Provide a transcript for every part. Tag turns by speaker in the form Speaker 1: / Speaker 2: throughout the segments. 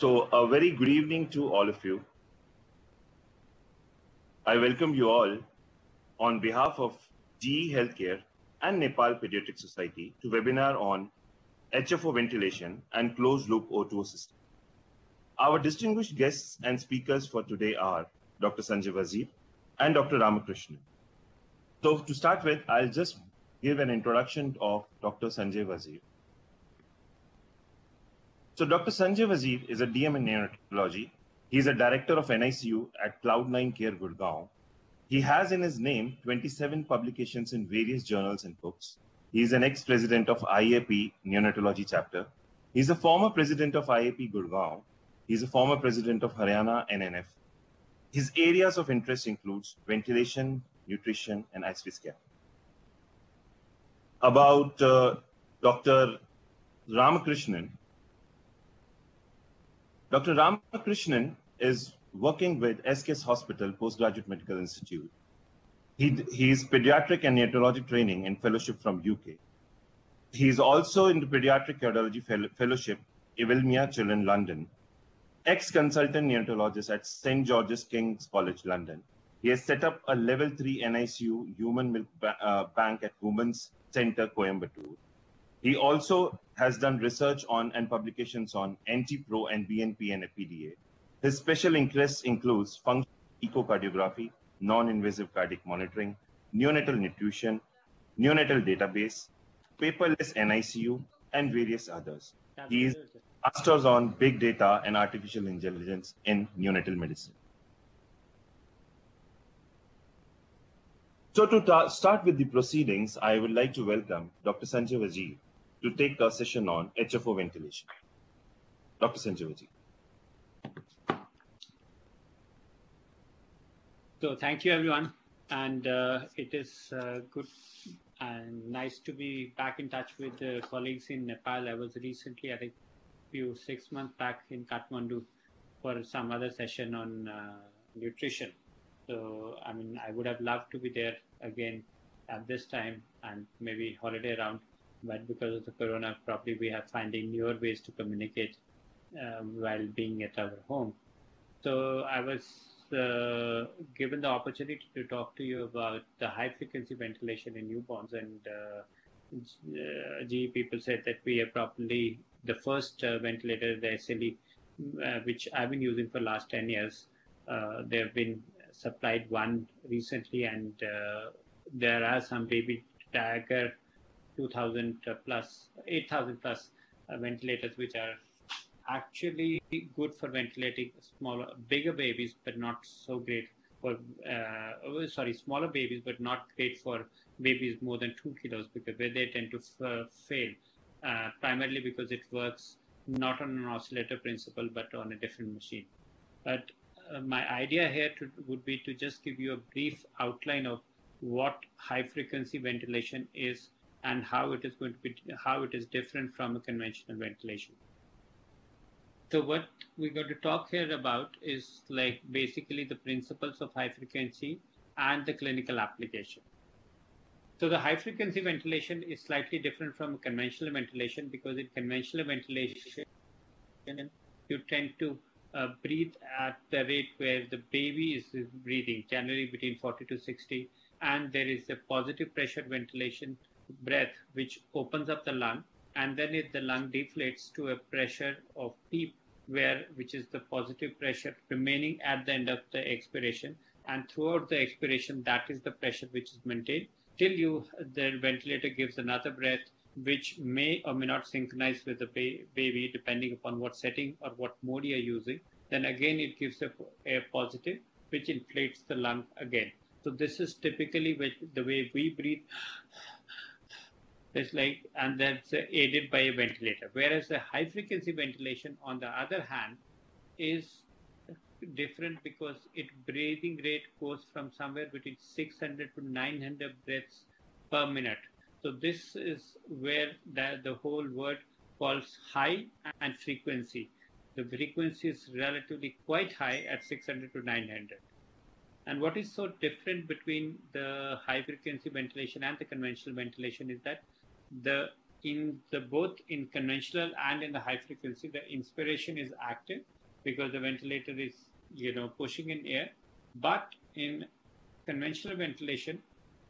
Speaker 1: So, a very good evening to all of you. I welcome you all on behalf of GE Healthcare and Nepal Pediatric Society to webinar on HFO ventilation and closed loop O2 system. Our distinguished guests and speakers for today are Dr. Sanjay Wazir and Dr. Ramakrishnan. So to start with, I'll just give an introduction of Dr. Sanjay Wazir. So Dr. Sanjay Wazir is a DM in neonatology. He's a director of NICU at Cloud9 Care Gurgaon. He has in his name 27 publications in various journals and books. He is an ex-president of IAP Neonatology chapter. He's a former president of IAP Gurgaon. He's a former president of Haryana NNF. His areas of interest includes ventilation, nutrition, and ICP care. About uh, Dr. Ramakrishnan, Dr. Ramakrishnan is working with SKS Hospital Postgraduate Medical Institute. He, he is pediatric and neonatology training and fellowship from UK. He is also in the pediatric cardiology fellowship, Evelina Children, London. Ex-consultant neonatologist at St. George's King's College, London. He has set up a level 3 NICU human milk ba uh, bank at Women's Center, Coimbatore. He also has done research on and publications on NT-Pro and BNP and PDA. His special interests includes functional echocardiography, non-invasive cardiac monitoring, neonatal nutrition, neonatal database, paperless NICU, and various others. He is masters on big data and artificial intelligence in neonatal medicine. So to start with the proceedings, I would like to welcome Dr. Sanjay Wazir, to take a session on HFO ventilation. Dr. Sanjeevaji.
Speaker 2: So thank you, everyone. And uh, it is uh, good and nice to be back in touch with the colleagues in Nepal. I was recently, I think, few six months back in Kathmandu for some other session on uh, nutrition. So, I mean, I would have loved to be there again at this time and maybe holiday around but because of the corona, probably we are finding newer ways to communicate uh, while being at our home. So I was uh, given the opportunity to talk to you about the high frequency ventilation in newborns, and uh, GE people said that we are probably the first uh, ventilator, the SLE, uh, which I've been using for last 10 years. Uh, they have been supplied one recently, and there are some baby Tiger 2,000 plus, 8,000 plus uh, ventilators, which are actually good for ventilating smaller, bigger babies, but not so great for, uh, oh, sorry, smaller babies, but not great for babies more than two kilos because they tend to f- fail, uh, primarily because it works not on an oscillator principle, but on a different machine. But uh, my idea here to, would be to just give you a brief outline of what high frequency ventilation is and how it is going to be how it is different from a conventional ventilation. So what we're going to talk here about is like basically the principles of high frequency and the clinical application. So the high frequency ventilation is slightly different from conventional ventilation because in conventional ventilation you tend to uh, breathe at the rate where the baby is breathing, generally between 40 to 60, and there is a positive pressure ventilation breath which opens up the lung and then it, the lung deflates to a pressure of PEEP where which is the positive pressure remaining at the end of the expiration. And throughout the expiration that is the pressure which is maintained till you the ventilator gives another breath which may or may not synchronize with the ba- baby depending upon what setting or what mode you're using. Then again it gives a, a positive which inflates the lung again. So this is typically which the way we breathe it's like, and that's aided by a ventilator. Whereas the high frequency ventilation, on the other hand, is different because its breathing rate goes from somewhere between 600 to 900 breaths per minute. So this is where the, the whole word calls high and frequency. The frequency is relatively quite high at 600 to 900. And what is so different between the high frequency ventilation and the conventional ventilation is that the in the both in conventional and in the high frequency, the inspiration is active because the ventilator is you know pushing in air. But in conventional ventilation,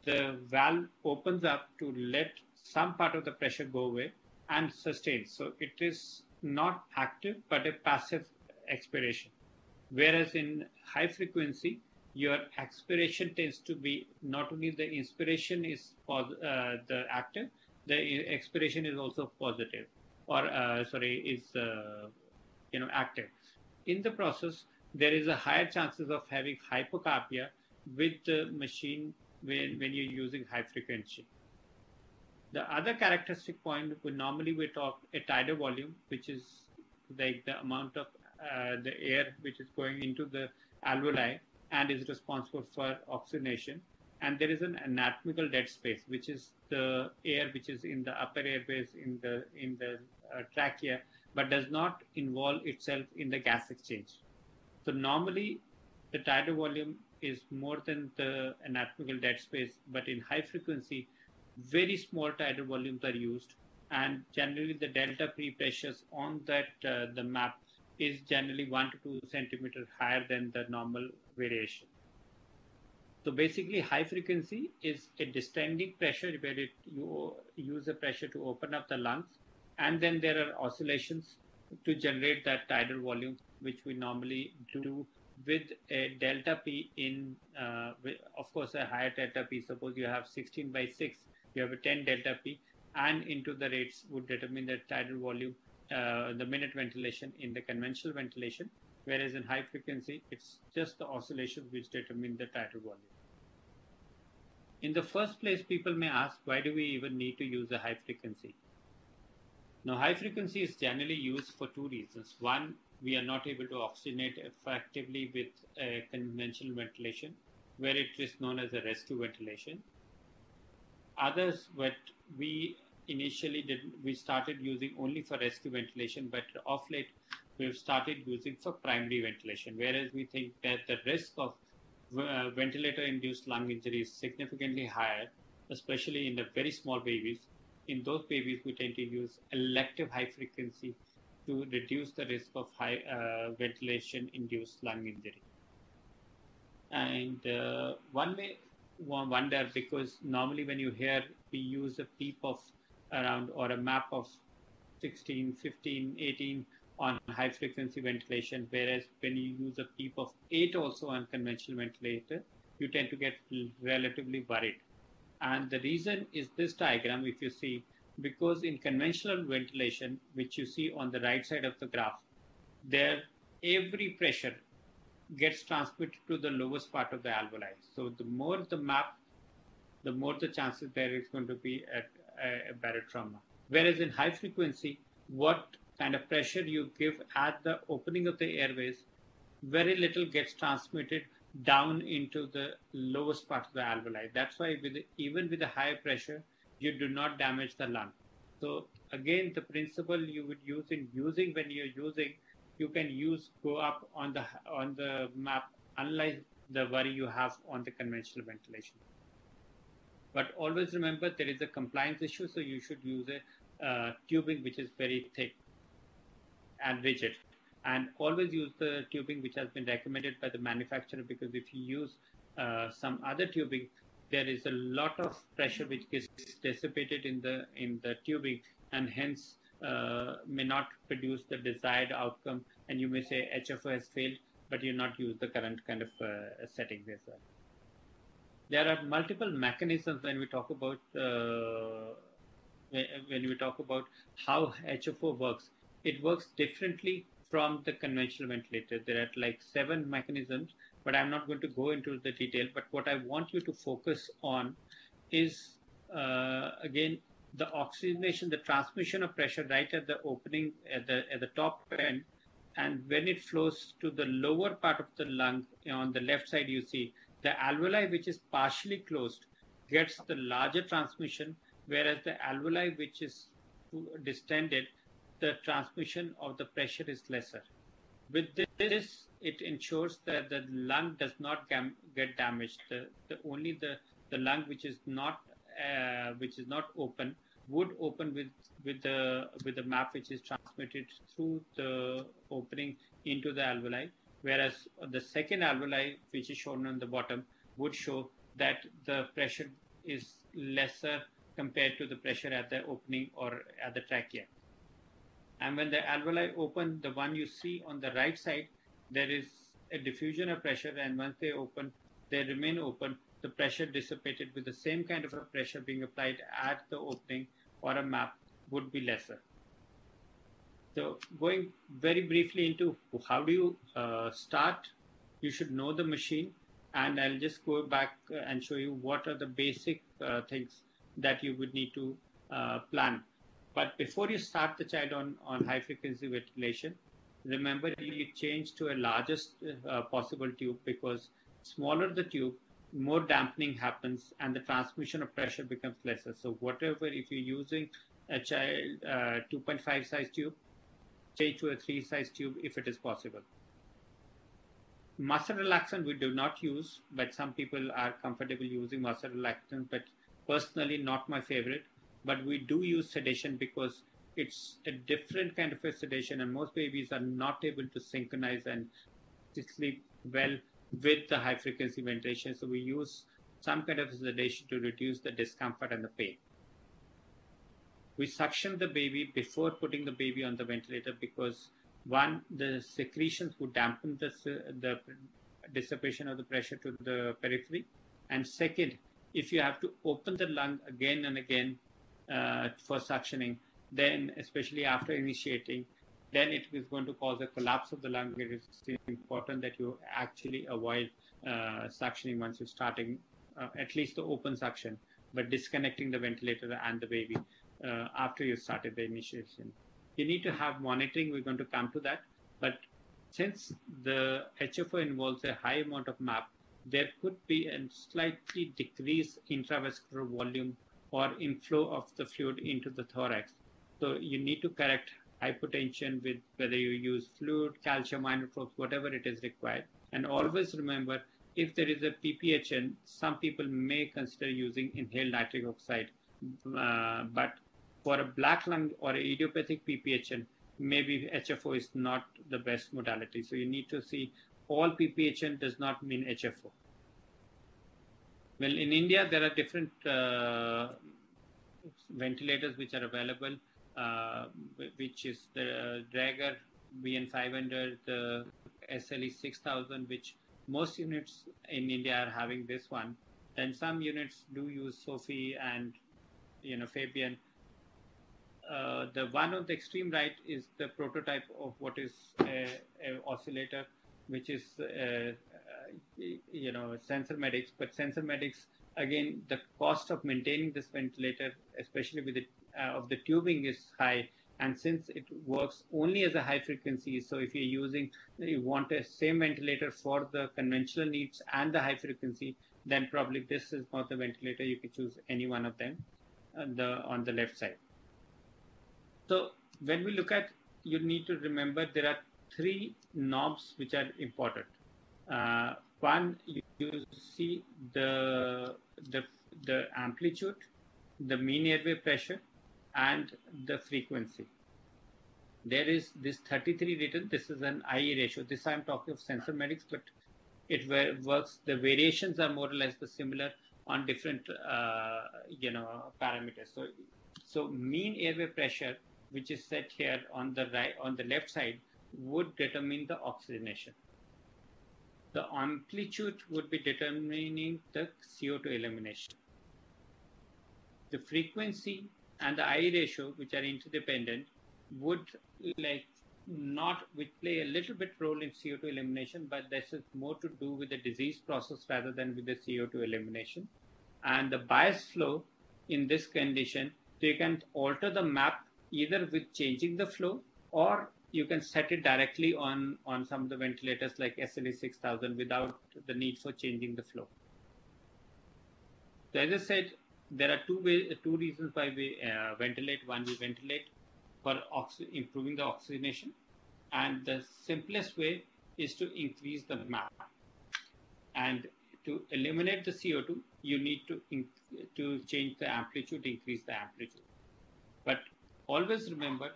Speaker 2: the valve opens up to let some part of the pressure go away and sustain. So it is not active but a passive expiration. Whereas in high frequency, your expiration tends to be not only the inspiration is uh, the active, the expiration is also positive or uh, sorry is uh, you know active. In the process there is a higher chances of having hypocapnia with the machine when, when you're using high frequency. The other characteristic point would normally we talk a tidal volume which is like the amount of uh, the air which is going into the alveoli and is responsible for oxygenation and there is an anatomical dead space, which is the air which is in the upper airways in the in the uh, trachea, but does not involve itself in the gas exchange. So normally, the tidal volume is more than the anatomical dead space, but in high frequency, very small tidal volumes are used, and generally the delta P pressures on that uh, the map is generally one to two centimeters higher than the normal variation. So basically, high frequency is a distending pressure where it, you use the pressure to open up the lungs, and then there are oscillations to generate that tidal volume, which we normally do with a delta P in, uh, of course, a higher delta P. Suppose you have 16 by 6, you have a 10 delta P, and into the rates would determine the tidal volume, uh, the minute ventilation in the conventional ventilation whereas in high frequency, it's just the oscillations which determine the tidal volume. In the first place, people may ask, why do we even need to use a high frequency? Now, high frequency is generally used for two reasons. One, we are not able to oxygenate effectively with conventional ventilation, where it is known as a rescue ventilation. Others, what we initially did, we started using only for rescue ventilation, but of late we've started using for primary ventilation, whereas we think that the risk of uh, ventilator-induced lung injury is significantly higher, especially in the very small babies. In those babies, we tend to use elective high frequency to reduce the risk of high uh, ventilation-induced lung injury. And uh, one may wonder because normally when you hear we use a PEEP of around or a map of 16, 15, 18 on high frequency ventilation, whereas when you use a PEEP of 8 also on conventional ventilator, you tend to get relatively worried. And the reason is this diagram, if you see, because in conventional ventilation, which you see on the right side of the graph, there every pressure gets transmitted to the lowest part of the alveoli. So the more the map, the more the chances there is going to be a, a, a barotrauma. Whereas in high frequency, what kind of pressure you give at the opening of the airways, very little gets transmitted down into the lowest part of the alveoli. That's why with even with a high pressure, you do not damage the lung. So again, the principle you would use in using when you're using, you can use go up on the on the map, unlike the worry you have on the conventional ventilation. But always remember there is a compliance issue, so you should use a uh, tubing which is very thick and rigid. And always use the tubing which has been recommended by the manufacturer because if you use uh, some other tubing, there is a lot of pressure which gets dissipated in the in the tubing and hence uh, may not produce the desired outcome. And you may say HFO has failed, but you not use the current kind of uh, settings as well. There are multiple mechanisms when we talk about uh, when we talk about how HFO works it works differently from the conventional ventilator. There are like seven mechanisms, but I'm not going to go into the detail. But what I want you to focus on is uh, again the oxygenation, the transmission of pressure right at the opening at the at the top end, and when it flows to the lower part of the lung on the left side, you see the alveoli which is partially closed gets the larger transmission, whereas the alveoli which is distended the transmission of the pressure is lesser. With this, it ensures that the lung does not get damaged. The, the only the, the lung which is not uh, which is not open would open with with the with the map which is transmitted through the opening into the alveoli, whereas the second alveoli, which is shown on the bottom, would show that the pressure is lesser compared to the pressure at the opening or at the trachea. And when the alveoli open, the one you see on the right side, there is a diffusion of pressure, and once they open, they remain open. The pressure dissipated with the same kind of a pressure being applied at the opening or a map would be lesser. So, going very briefly into how do you uh, start, you should know the machine, and I'll just go back and show you what are the basic uh, things that you would need to uh, plan. But before you start the child on, on high frequency ventilation, remember you change to a largest uh, possible tube because smaller the tube, more dampening happens and the transmission of pressure becomes lesser. So whatever, if you're using a child uh, 2.5 size tube, change to a 3 size tube if it is possible. Muscle relaxant we do not use, but some people are comfortable using muscle relaxant, but personally not my favorite. But we do use sedation because it's a different kind of a sedation, and most babies are not able to synchronize and sleep well with the high frequency ventilation. So we use some kind of sedation to reduce the discomfort and the pain. We suction the baby before putting the baby on the ventilator because one, the secretions would dampen the, the dissipation of the pressure to the periphery. And second, if you have to open the lung again and again for suctioning, then especially after initiating, then it is going to cause a collapse of the lung. It is important that you actually avoid uh, suctioning once you're starting, uh, at least the open suction, but disconnecting the ventilator and the baby uh, after you started the initiation. You need to have monitoring. We're going to come to that. But since the HFO involves a high amount of MAP, there could be a slightly decreased intravascular volume or inflow of the fluid into the thorax. So you need to correct hypotension with whether you use fluid, calcium inotropes, whatever it is required. And always remember, if there is a PPHN, some people may consider using inhaled nitric oxide. Uh, but for a black lung or a idiopathic PPHN, maybe HFO is not the best modality. So you need to see all PPHN does not mean HFO. Well, in India, there are different uh, ventilators which are available, uh, which is the Draeger VN500, the SLE 6000, which most units in India are having this one. Then some units do use Sophie and you know Fabian. Uh, the one on the extreme right is the prototype of what is a, a oscillator, which is uh, you know Sensormedics, but Sensormedics, again the cost of maintaining this ventilator, especially with the uh, of the tubing, is high. And since it works only as a high frequency, so if you're using, you want a same ventilator for the conventional needs and the high frequency, then probably this is not the ventilator. You can choose any one of them on the, on the left side. So when we look at, you need to remember there are three knobs which are important. Uh, one, you, you see the, the, the amplitude, the mean airway pressure, and the frequency. There is this 33 written, this is an IE ratio. This I'm talking of Sensormedics, but it works, the variations are more or less the similar on different, uh, you know, parameters. So, so mean airway pressure, which is set here on the right, on the left side, would determine the oxygenation. The amplitude would be determining the CO2 elimination. The frequency and the I ratio, which are interdependent, would like not which play a little bit role in CO2 elimination, but this is more to do with the disease process rather than with the CO2 elimination. And the bias flow in this condition, you can alter the map either with changing the flow or you can set it directly on, on some of the ventilators like SLE 6000 without the need for changing the flow. So as I said, there are two way, two reasons why we uh, ventilate. One, we ventilate for improving the oxygenation, and the simplest way is to increase the MAP. And to eliminate the CO2, you need to to change the amplitude, increase the amplitude. But always remember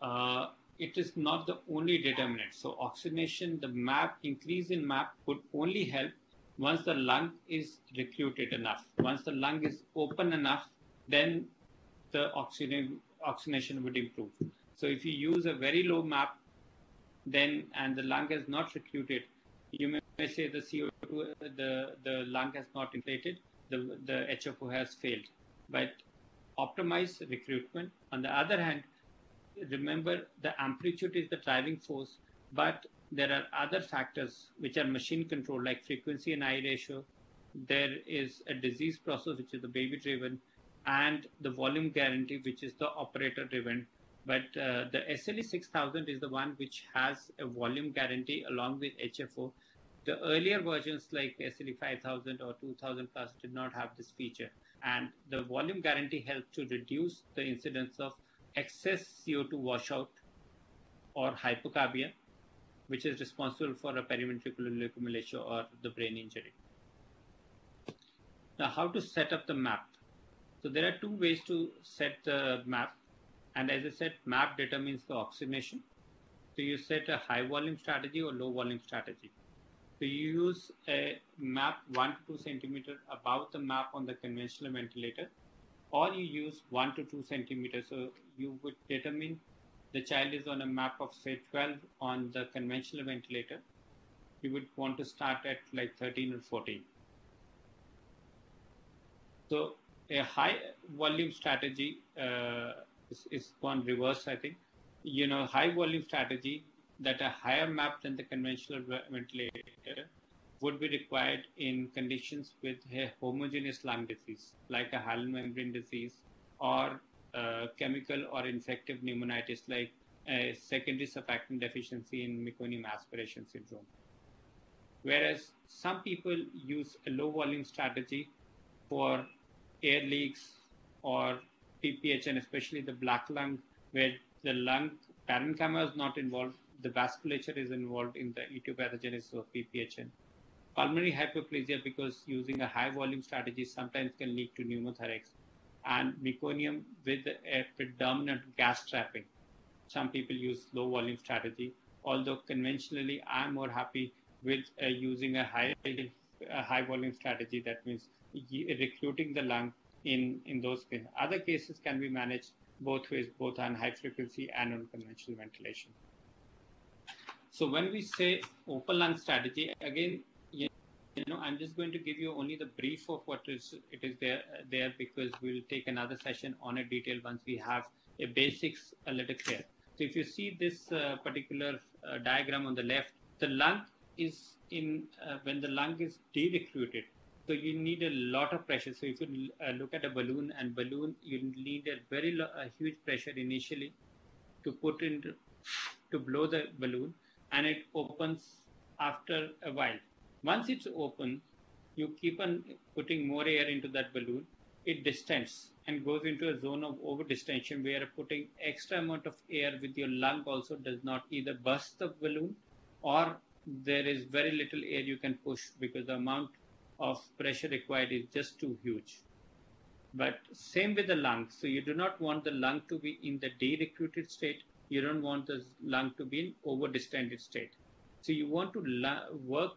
Speaker 2: uh, it is not the only determinant. So oxygenation, the MAP, increase in MAP would only help once the lung is recruited enough. Once the lung is open enough, then the oxygen, oxygenation would improve. So if you use a very low MAP, then and the lung is not recruited, you may, may say the CO2, the, the lung has not inflated, the, the HFO has failed. But optimize recruitment. On the other hand, remember the amplitude is the driving force, but there are other factors which are machine controlled, like frequency and I ratio. There is a disease process, which is the baby driven, and the volume guarantee, which is the operator driven. But uh, the SLE 6000 is the one which has a volume guarantee along with HFO. The earlier versions like SLE 5000 or 2000 plus did not have this feature. And the volume guarantee helped to reduce the incidence of excess CO2 washout or hypocarbia, which is responsible for a periventricular leukomalacia or the brain injury. Now, how to set up the map? So there are two ways to set the map. And as I said, map determines the oxygenation. So you set a high volume strategy or low volume strategy. So you use a map one to two centimeter above the map on the conventional ventilator or you use 1 to 2 centimeters. So you would determine the child is on a map of say 12 on the conventional ventilator. You would want to start at like 13 or 14. So a high volume strategy uh, is, is gone reverse, I think. You know, high volume strategy that a higher map than the conventional ventilator would be required in conditions with a homogeneous lung disease, like a hyaline membrane disease or Uh, chemical or infective pneumonitis, like a secondary surfactant deficiency in meconium aspiration syndrome. Whereas some people use a low volume strategy for air leaks or PPH, and especially the black lung, where the lung parenchyma is not involved, the vasculature is involved in the etiopathogenesis of PPHN pulmonary hyperplasia because using a high volume strategy sometimes can lead to pneumothorax and meconium with a predominant gas trapping. Some people use low volume strategy, although conventionally I'm more happy with uh, using a high, a high volume strategy. That means recruiting the lung in, in those cases. Other cases can be managed both ways, both on high frequency and on conventional ventilation. So when we say open lung strategy, again, know, I'm just going to give you only the brief of what is it is there there because we'll take another session on a detail once we have a basics a little clear. So if you see this uh, particular uh, diagram on the left, the lung is in uh, when the lung is de-recruited. So you need a lot of pressure. So if you uh, look at a balloon and balloon, you need a very a huge pressure initially to put in to blow the balloon, and it opens after a while once it's open, you keep on putting more air into that balloon, it distends and goes into a zone of over distension where putting extra amount of air with your lung also does not either burst the balloon or there is very little air you can push because the amount of pressure required is just too huge. But same with the lung. So you do not want the lung to be in the de-recruited state. You don't want the lung to be in over distended state. So you want to work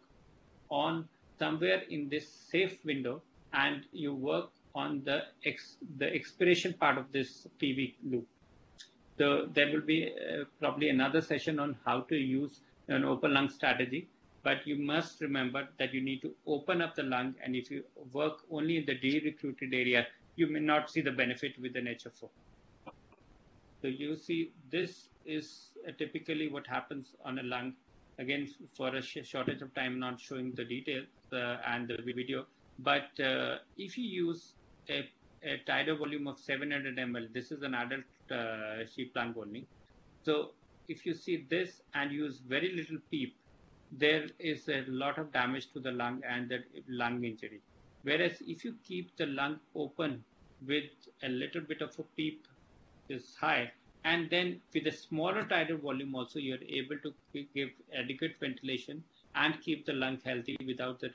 Speaker 2: on somewhere in this safe window and you work on the ex, the expiration part of this PV loop. So there will be uh, probably another session on how to use an open lung strategy, but you must remember that you need to open up the lung and if you work only in the de-recruited area, you may not see the benefit with an HFO. So you see this is uh, typically what happens on a lung again for a sh- shortage of time not showing the details uh, and the video. But uh, if you use a, a tidal volume of 700 ml this is an adult uh, sheep lung only. So if you see this and use very little PEEP there is a lot of damage to the lung and the lung injury. Whereas if you keep the lung open with a little bit of a PEEP is high and then with a smaller tidal volume also you're able to give adequate ventilation and keep the lung healthy without the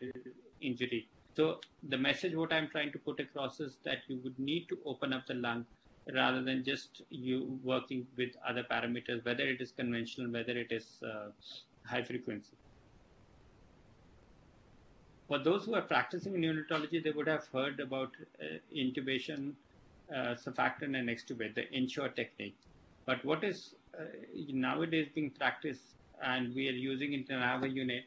Speaker 2: injury so the message what i'm trying to put across is that you would need to open up the lung rather than just you working with other parameters, whether it is conventional, whether it is uh, high frequency. For those who are practicing in neonatology, they would have heard about uh, intubation, uh, surfactant, and extubate, the INSURE technique. But what is uh, nowadays being practiced and we are using it in our unit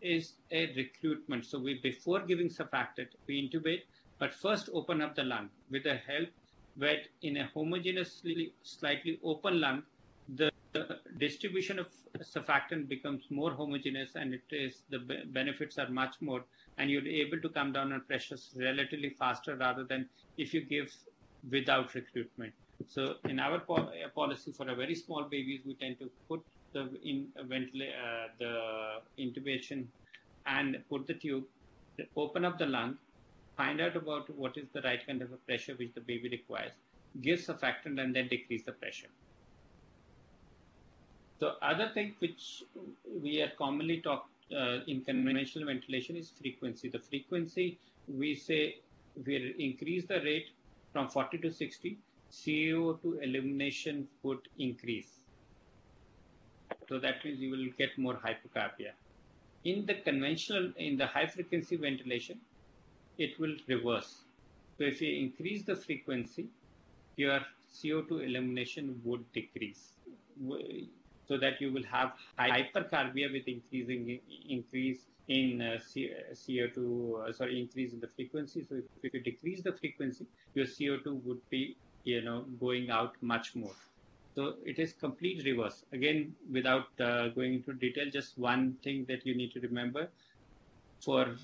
Speaker 2: is a recruitment. So we before giving surfactant, we intubate, but first open up the lung with the help that in a homogeneously slightly open lung, the, the distribution of surfactant becomes more homogeneous and it is the be- benefits are much more and you're able to come down on pressures relatively faster rather than if you give without recruitment. So in our po- policy for a very small babies, we tend to put the in ventila- uh, the intubation and put the tube, open up the lung, find out about what is the right kind of a pressure which the baby requires, give surfactant and then decrease the pressure. So other thing which we are commonly talked uh, in conventional ventilation is frequency. The frequency we say we increase the rate from 40 to 60, CO2 elimination would increase. So that means you will get more hypocapnia. In the conventional, in the high frequency ventilation, it will reverse. So if you increase the frequency, your CO2 elimination would decrease. So that you will have hypercarbia with increasing increase in uh, CO2, uh, sorry, increase in the frequency. So if you decrease the frequency, your CO2 would be, you know, going out much more. So it is complete reverse. Again, without uh, going into detail, just one thing that you need to remember for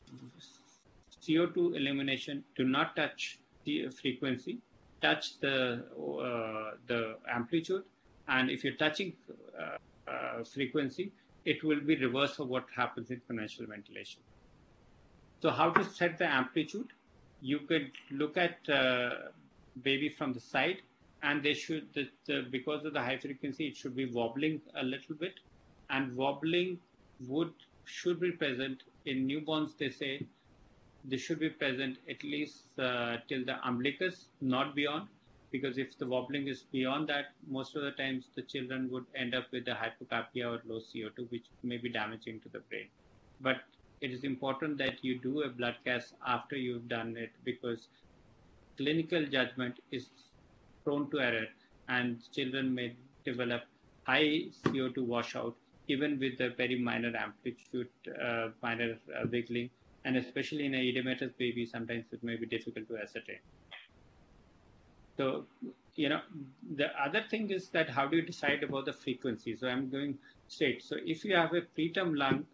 Speaker 2: CO2 elimination, do not touch the frequency, touch the uh, the amplitude, and if you're touching uh, uh, frequency, it will be reverse of what happens in conventional ventilation. So how to set the amplitude? You could look at uh, baby from the side, and they should the, the, because of the high frequency, it should be wobbling a little bit, and wobbling would should be present in newborns. They say this should be present at least uh, till the umbilicus, not beyond, because if the wobbling is beyond that, most of the times the children would end up with a hypocapnia or low CO2, which may be damaging to the brain. But it is important that you do a blood gas after you've done it because clinical judgment is prone to error and children may develop high CO2 washout even with a very minor amplitude, uh, minor uh, wiggling and especially in a edematous baby, sometimes it may be difficult to ascertain. So, you know, the other thing is that how do you decide about the frequency? So I'm going straight. So if you have a preterm lung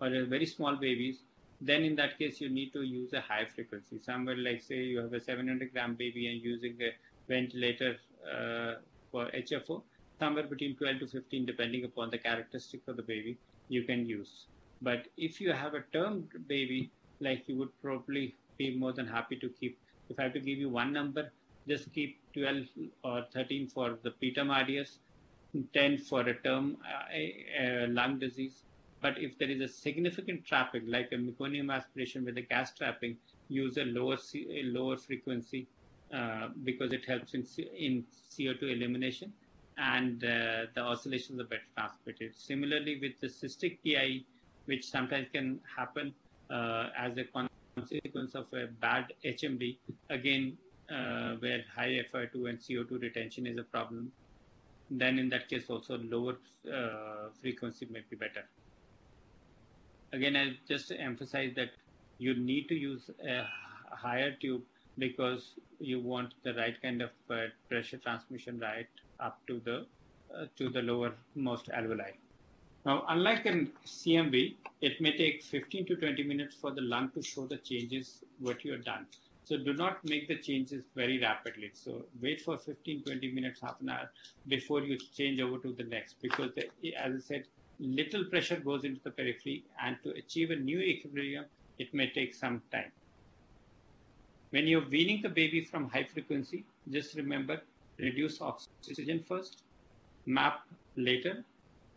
Speaker 2: or a very small babies, then in that case you need to use a high frequency. Somewhere like say you have a 700 gram baby and using a ventilator uh, for HFO, somewhere between 12 to 15, depending upon the characteristic of the baby, you can use. But if you have a term baby, like you would probably be more than happy to keep. If I have to give you one number, just keep 12 or 13 for the preterm RDS, 10 for a term uh, lung disease. But if there is a significant trapping, like a meconium aspiration with a gas trapping, use a lower a lower frequency uh, because it helps in in CO2 elimination and uh, the oscillations are better transmitted. Similarly, with the cystic TI, which sometimes can happen uh, as a consequence of a bad HMD, again, uh, where high FiO2 and CO2 retention is a problem, then in that case also lower uh, frequency may be better. Again, I just emphasize that you need to use a higher tube because you want the right kind of uh, pressure transmission right up to the uh, to the lower most alveoli. Now, unlike in CMV, it may take 15 to 20 minutes for the lung to show the changes what you have done. So do not make the changes very rapidly. So wait for 15, 20 minutes, half an hour before you change over to the next because, the, as I said, little pressure goes into the periphery and to achieve a new equilibrium, it may take some time. When you're weaning the baby from high frequency, just remember reduce oxygen first, map later.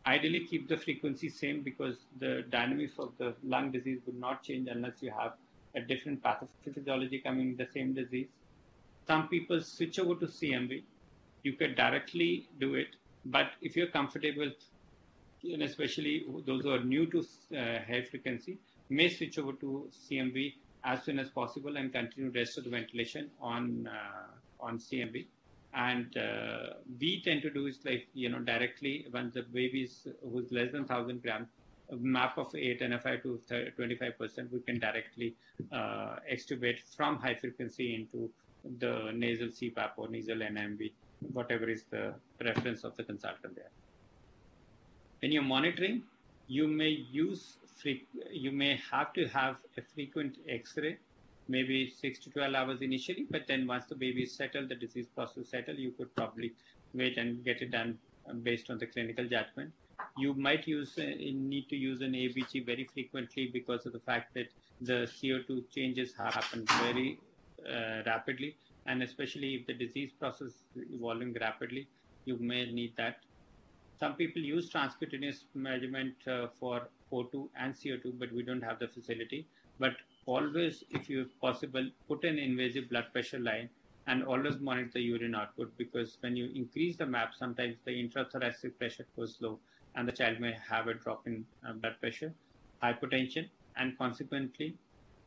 Speaker 2: Ideally, keep the frequency same because the dynamics of the lung disease would not change unless you have a different pathophysiology coming in the same disease. Some people switch over to CMV you could directly do it. But if you're comfortable, and especially those who are new to uh, high frequency, may switch over to CMV as soon as possible and continue rest of the ventilation on uh, on CMV. And uh, we tend to do is like you know directly when the baby is who's less than thousand grams, map of 8 NFI to 25 percent, we can directly uh, extubate from high frequency into the nasal CPAP or nasal NIMV, whatever is the preference of the consultant there. When you're monitoring, you may use you may have to have a frequent X-ray, maybe six to 12 hours initially, but then once the baby is settled, the disease process settled, you could probably wait and get it done um, based on the clinical judgment. You might use uh, need to use an ABG very frequently because of the fact that the CO2 changes happen very uh, rapidly, and especially if the disease process is evolving rapidly, you may need that. Some people use transcutaneous measurement uh, for O2 and CO2, but we don't have the facility. But always, if you possible, put an invasive blood pressure line and always monitor the urine output because when you increase the map, sometimes the intrathoracic pressure goes low and the child may have a drop in uh, blood pressure, hypotension, and consequently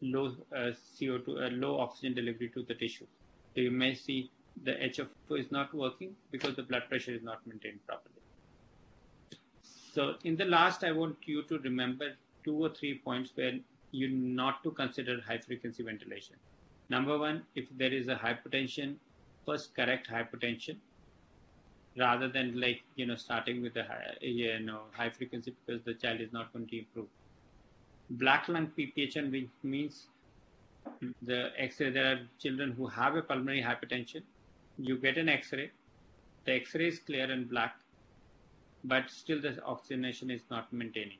Speaker 2: low uh, CO2, uh, low oxygen delivery to the tissue. So you may see the HFO is not working because the blood pressure is not maintained properly. So in the last, I want you to remember two or three points where you not to consider high frequency ventilation. Number one, if there is a hypertension, first correct hypertension rather than like, you know, starting with the high, you know, high frequency because the child is not going to improve. Black lung PPHN, which means the X-ray, there are children who have a pulmonary hypertension. You get an X-ray, the X-ray is clear and black but still the oxygenation is not maintaining.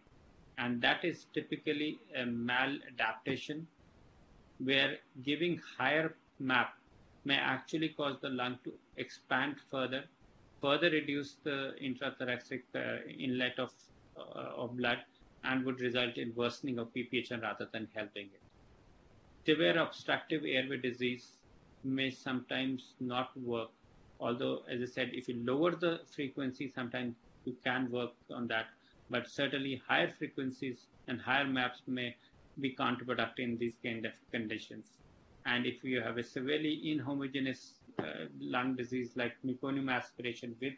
Speaker 2: And that is typically a maladaptation where giving higher MAP may actually cause the lung to expand further, further reduce the intrathoracic uh, inlet of, uh, of blood, and would result in worsening of PPHN rather than helping it. Severe obstructive airway disease may sometimes not work, although, as I said, if you lower the frequency, sometimes you can work on that. But certainly higher frequencies and higher maps may be counterproductive in these kind of conditions. And if you have a severely inhomogeneous uh, lung disease like meconium aspiration with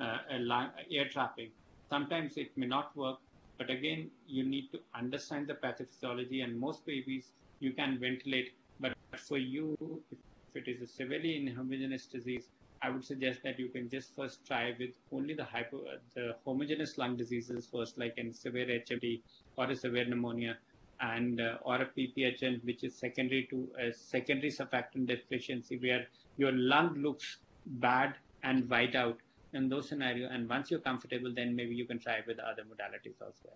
Speaker 2: uh, lung, air trapping, sometimes it may not work. But again, you need to understand the pathophysiology, and most babies you can ventilate. But for you, if it is a severely inhomogeneous disease, I would suggest that you can just first try with only the hypo, the homogeneous lung diseases first, like in severe HMD or a severe pneumonia, and uh, or a PPHN, which is secondary to a secondary surfactant deficiency, where your lung looks bad and white out in those scenarios. And once you're comfortable, then maybe you can try with other modalities also.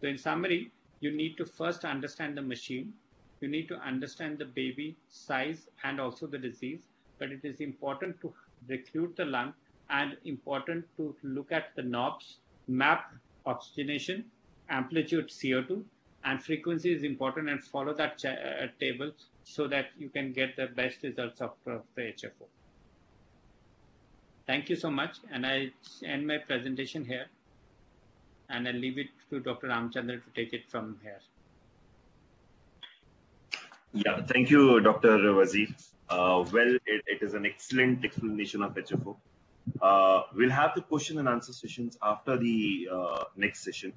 Speaker 2: So in summary, you need to first understand the machine. You need to understand the baby size and also the disease but it is important to recruit the lung and important to look at the knobs, map oxygenation, amplitude CO2, and frequency is important and follow that uh, table so that you can get the best results of, the HFO. Thank you so much. And I end my presentation here. And I'll leave it to Dr. Ramchandran to take it from here.
Speaker 1: Yeah, thank you, Dr. Wazir. Uh, well, it, it is an excellent explanation of HFO. Uh, we'll have the question and answer sessions after the uh, next session.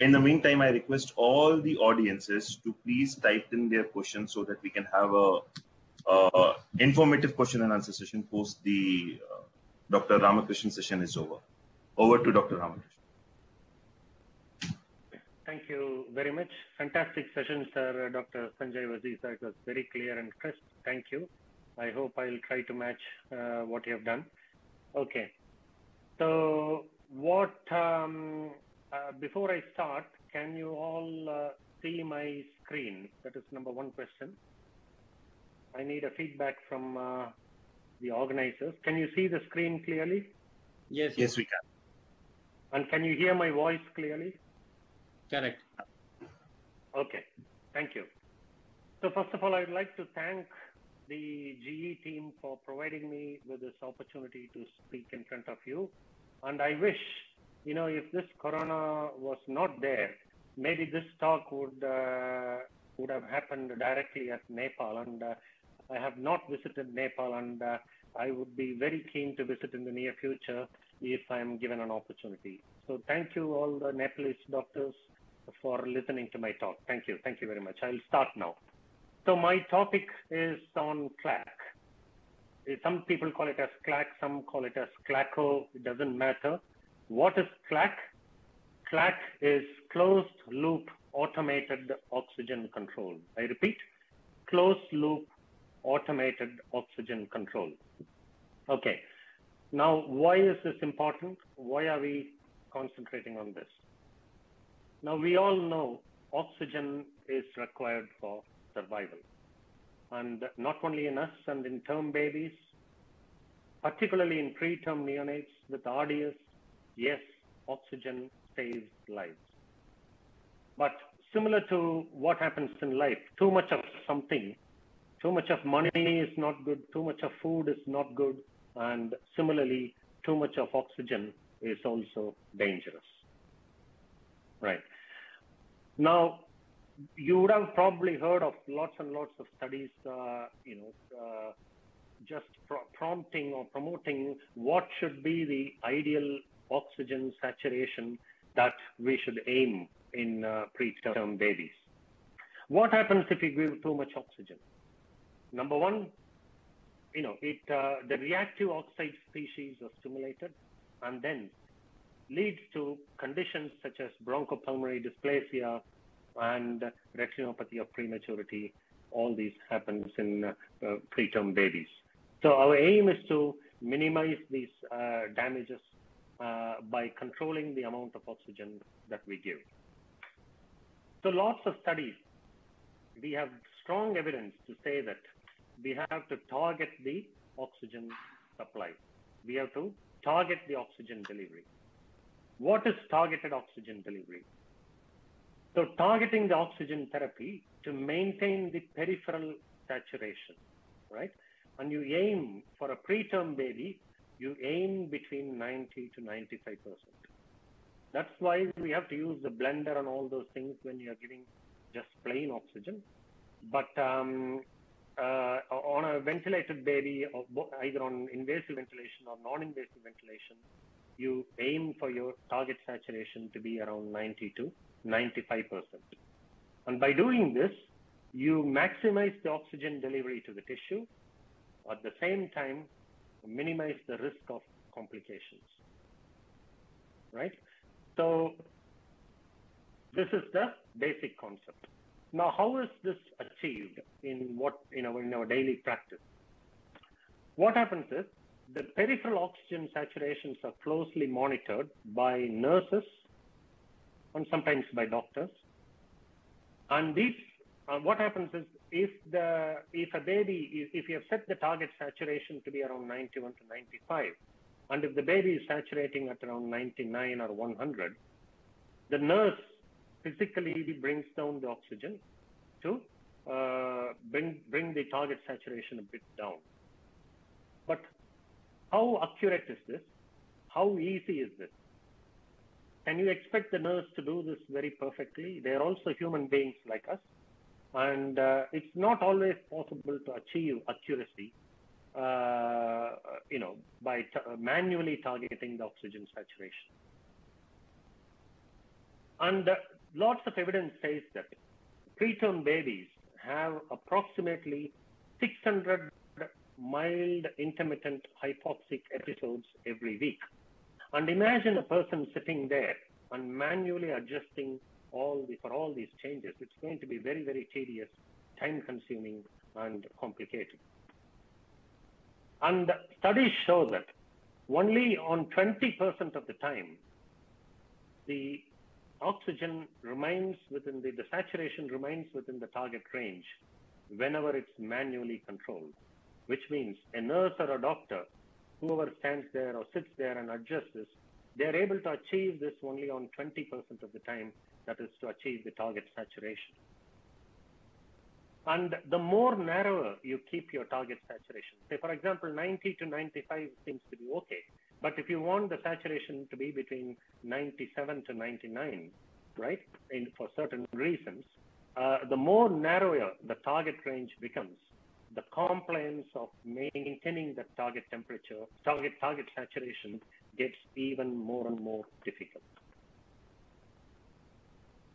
Speaker 1: In the meantime, I request all the audiences to please type in their questions so that we can have a uh, informative question and answer session post the uh, Dr. Ramakrishnan session is over. Over to Dr. Ramakrishnan.
Speaker 3: Thank you very much. Fantastic session, sir, Dr. Sanjay Wazir. It was very clear and crisp. Thank you. I hope I'll try to match uh, what you have done. Okay. So what, um, uh, before I start, can you all uh, see my screen? That is number one question. I need a feedback from uh, the organizers. Can you see the screen clearly?
Speaker 2: Yes.
Speaker 1: Yes, we can.
Speaker 3: And can you hear my voice clearly?
Speaker 2: Correct.
Speaker 3: Okay. Thank you. So first of all, I'd like to thank the GE team for providing me with this opportunity to speak in front of you. And I wish, you know, if this corona was not there, maybe this talk would uh, would have happened directly at Nepal. And uh, I have not visited Nepal, and uh, I would be very keen to visit in the near future if I am given an opportunity. So thank you all the Nepalese doctors for listening to my talk. Thank you. Thank you very much. I'll start now. So my topic is on CLAC. Some people call it as CLAC, some call it as CLACO. It doesn't matter. What is CLAC? CLAC is closed loop automated oxygen control. I repeat, closed loop automated oxygen control. Okay. Now, why is this important? Why are we concentrating on this? Now, we all know oxygen is required for survival. And not only in us and in term babies, particularly in preterm neonates with RDS, yes, oxygen saves lives. But similar to what happens in life, too much of something, too much of money is not good, too much of food is not good, and similarly, too much of oxygen is also dangerous. Right. Now, you would have probably heard of lots and lots of studies, uh, you know, uh, just pro- prompting or promoting what should be the ideal oxygen saturation that we should aim in uh, preterm babies. What happens if you give too much oxygen? Number one, you know, it uh, the reactive oxide species are stimulated and then leads to conditions such as bronchopulmonary dysplasia and retinopathy of prematurity. All these happens in uh, preterm babies. So our aim is to minimize these uh, damages uh, by controlling the amount of oxygen that we give. So lots of studies, we have strong evidence to say that we have to target the oxygen supply. We have to target the oxygen delivery. What is targeted oxygen delivery? So targeting the oxygen therapy to maintain the peripheral saturation, right? And you aim for a preterm baby, you aim between 90 to 95 percent. That's why we have to use the blender and all those things when you're giving just plain oxygen. But um, uh, on a ventilated baby, either on invasive ventilation or non-invasive ventilation, you aim for your target saturation to be around 90 to 95%. And by doing this, you maximize the oxygen delivery to the tissue, at the same time, minimize the risk of complications. Right? So this is the basic concept. Now, how is this achieved in what in our, in our daily practice? What happens is the peripheral oxygen saturations are closely monitored by nurses and sometimes by doctors. And these, uh, what happens is if the if a baby if you have set the target saturation to be around 91 to 95, and if the baby is saturating at around 99 or 100, the nurse physically brings down the oxygen to uh, bring bring the target saturation a bit down. But how accurate is this? How easy is this? Can you expect the nurse to do this very perfectly? They're also human beings like us. And uh, it's not always possible to achieve accuracy, uh, you know, by manually targeting the oxygen saturation. And uh, lots of evidence says that preterm babies have approximately 600 mild intermittent hypoxic episodes every week. And imagine a person sitting there and manually adjusting all the, for all these changes. It's going to be very, very tedious, time consuming, and complicated. And studies show that only on 20% of the time, the oxygen remains within the, the saturation remains within the target range whenever it's manually controlled, which means a nurse or a doctor whoever stands there or sits there and adjusts this, they're able to achieve this only on 20% of the time, that is to achieve the target saturation. And the more narrower you keep your target saturation, say for example, 90 to 95 seems to be okay. But if you want the saturation to be between 97 to 99, right, in, for certain reasons, uh, the more narrower the target range becomes, the compliance of maintaining the target temperature, target target saturation gets even more and more difficult.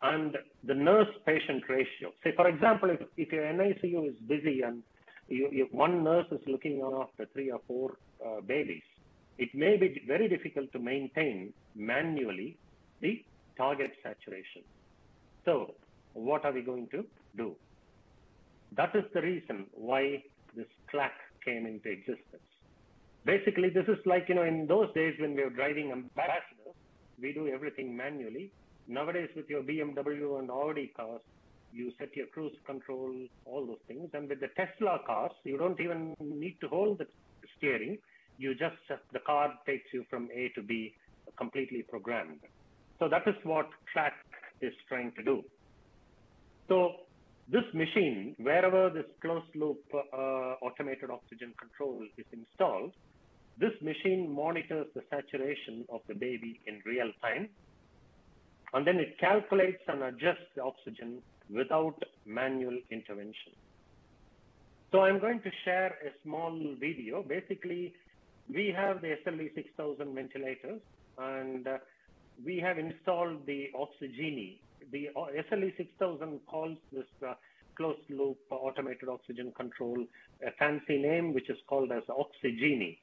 Speaker 3: And the nurse-patient ratio. Say, for example, if, if your NICU is busy and you, you, one nurse is looking after three or four uh, babies, it may be very difficult to maintain manually the target saturation. So what are we going to do? That is the reason why this CLAC came into existence. Basically, this is like, you know, in those days when we were driving ambassadors, we do everything manually. Nowadays, with your BMW and Audi cars, you set your cruise control, all those things. And with the Tesla cars, you don't even need to hold the steering. You just, uh, the car takes you from A to B uh, completely programmed. So that is what CLAC is trying to do. So this machine, wherever this closed loop uh, automated oxygen control is installed, this machine monitors the saturation of the baby in real time. And then it calculates and adjusts the oxygen without manual intervention. So I'm going to share a small video. Basically, we have the SLE 6000 ventilators and uh, we have installed the Oxygenie the SLE 6000 calls this uh, closed loop automated oxygen control a fancy name, which is called as Oxygenie.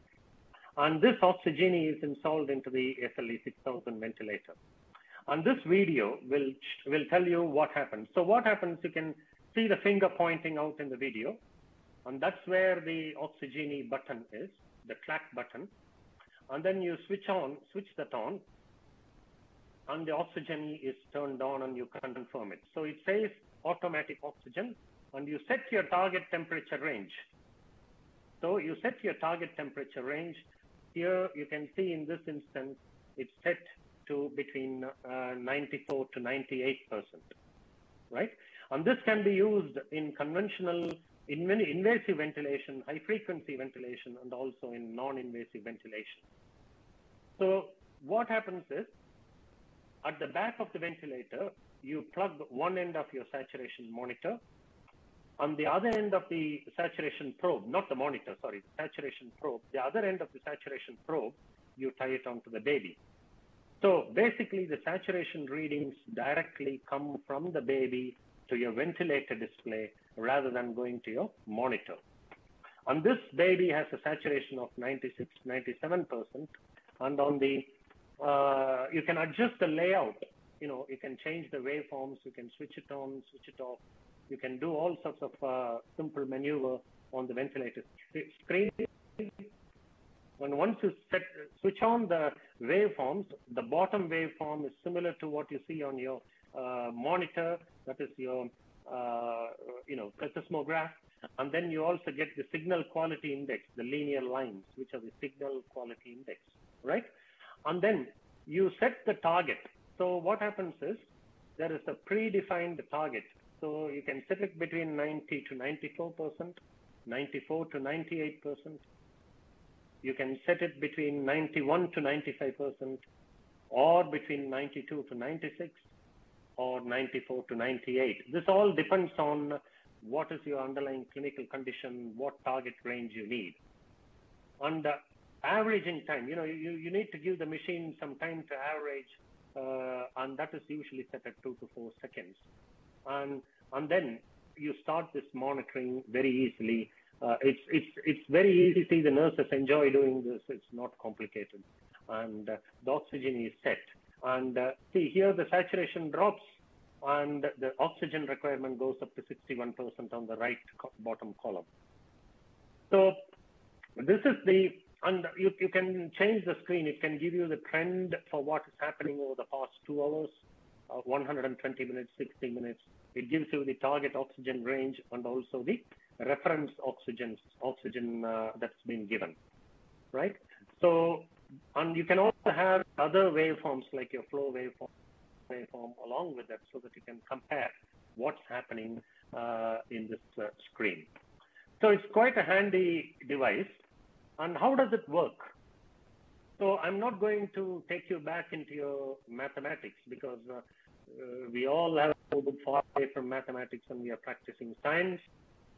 Speaker 3: And this Oxygenie is installed into the SLE 6000 ventilator. And this video will, will tell you what happens. So what happens, you can see the finger pointing out in the video. And that's where the Oxygenie button is, the CLAC button. And then you switch on, switch that on, and the oxygen is turned on and you confirm it. So it says automatic oxygen and you set your target temperature range. So you set your target temperature range. Here you can see in this instance, it's set to between uh, 94 to 98%, right? And this can be used in conventional, in many invasive ventilation, high frequency ventilation, and also in non-invasive ventilation. So what happens is at the back of the ventilator, you plug one end of your saturation monitor. On the other end of the saturation probe, not the monitor, sorry, the saturation probe, the other end of the saturation probe, you tie it onto the baby. So basically the saturation readings directly come from the baby to your ventilator display rather than going to your monitor. And this baby has a saturation of 96, 97%. And on the uh, you can adjust the layout. You know, you can change the waveforms, you can switch it on, switch it off. You can do all sorts of uh, simple maneuver on the ventilator screen. And once you set, switch on the waveforms, the bottom waveform is similar to what you see on your uh, monitor. That is your, uh, you know, plethysmograph. And then you also get the signal quality index, the linear lines, which are the signal quality index, right? And then you set the target. So what happens is there is a predefined target. So you can set it between 90 to 94%, 94 to 98%. You can set it between 91 to 95%, or between 92 to 96, or 94 to 98. This all depends on what is your underlying clinical condition, what target range you need. And uh, averaging time, you know, you, you need to give the machine some time to average, uh, and that is usually set at two to four seconds. And, and then you start this monitoring very easily. Uh, it's, it's, it's very easy see the nurses enjoy doing this. It's not complicated. And uh, the oxygen is set. And uh, see here, the saturation drops and the oxygen requirement goes up to 61% on the right bottom column. So this is the and you, you can change the screen. It can give you the trend for what is happening over the past two hours, uh, 120 minutes, 60 minutes. It gives you the target oxygen range and also the reference oxygen, oxygen uh, that's been given, right? So, and you can also have other waveforms like your flow waveform, waveform along with that so that you can compare what's happening uh, in this uh, screen. So it's quite a handy device. And how does it work? So I'm not going to take you back into your mathematics because uh, uh, we all have moved far away from mathematics and we are practicing science.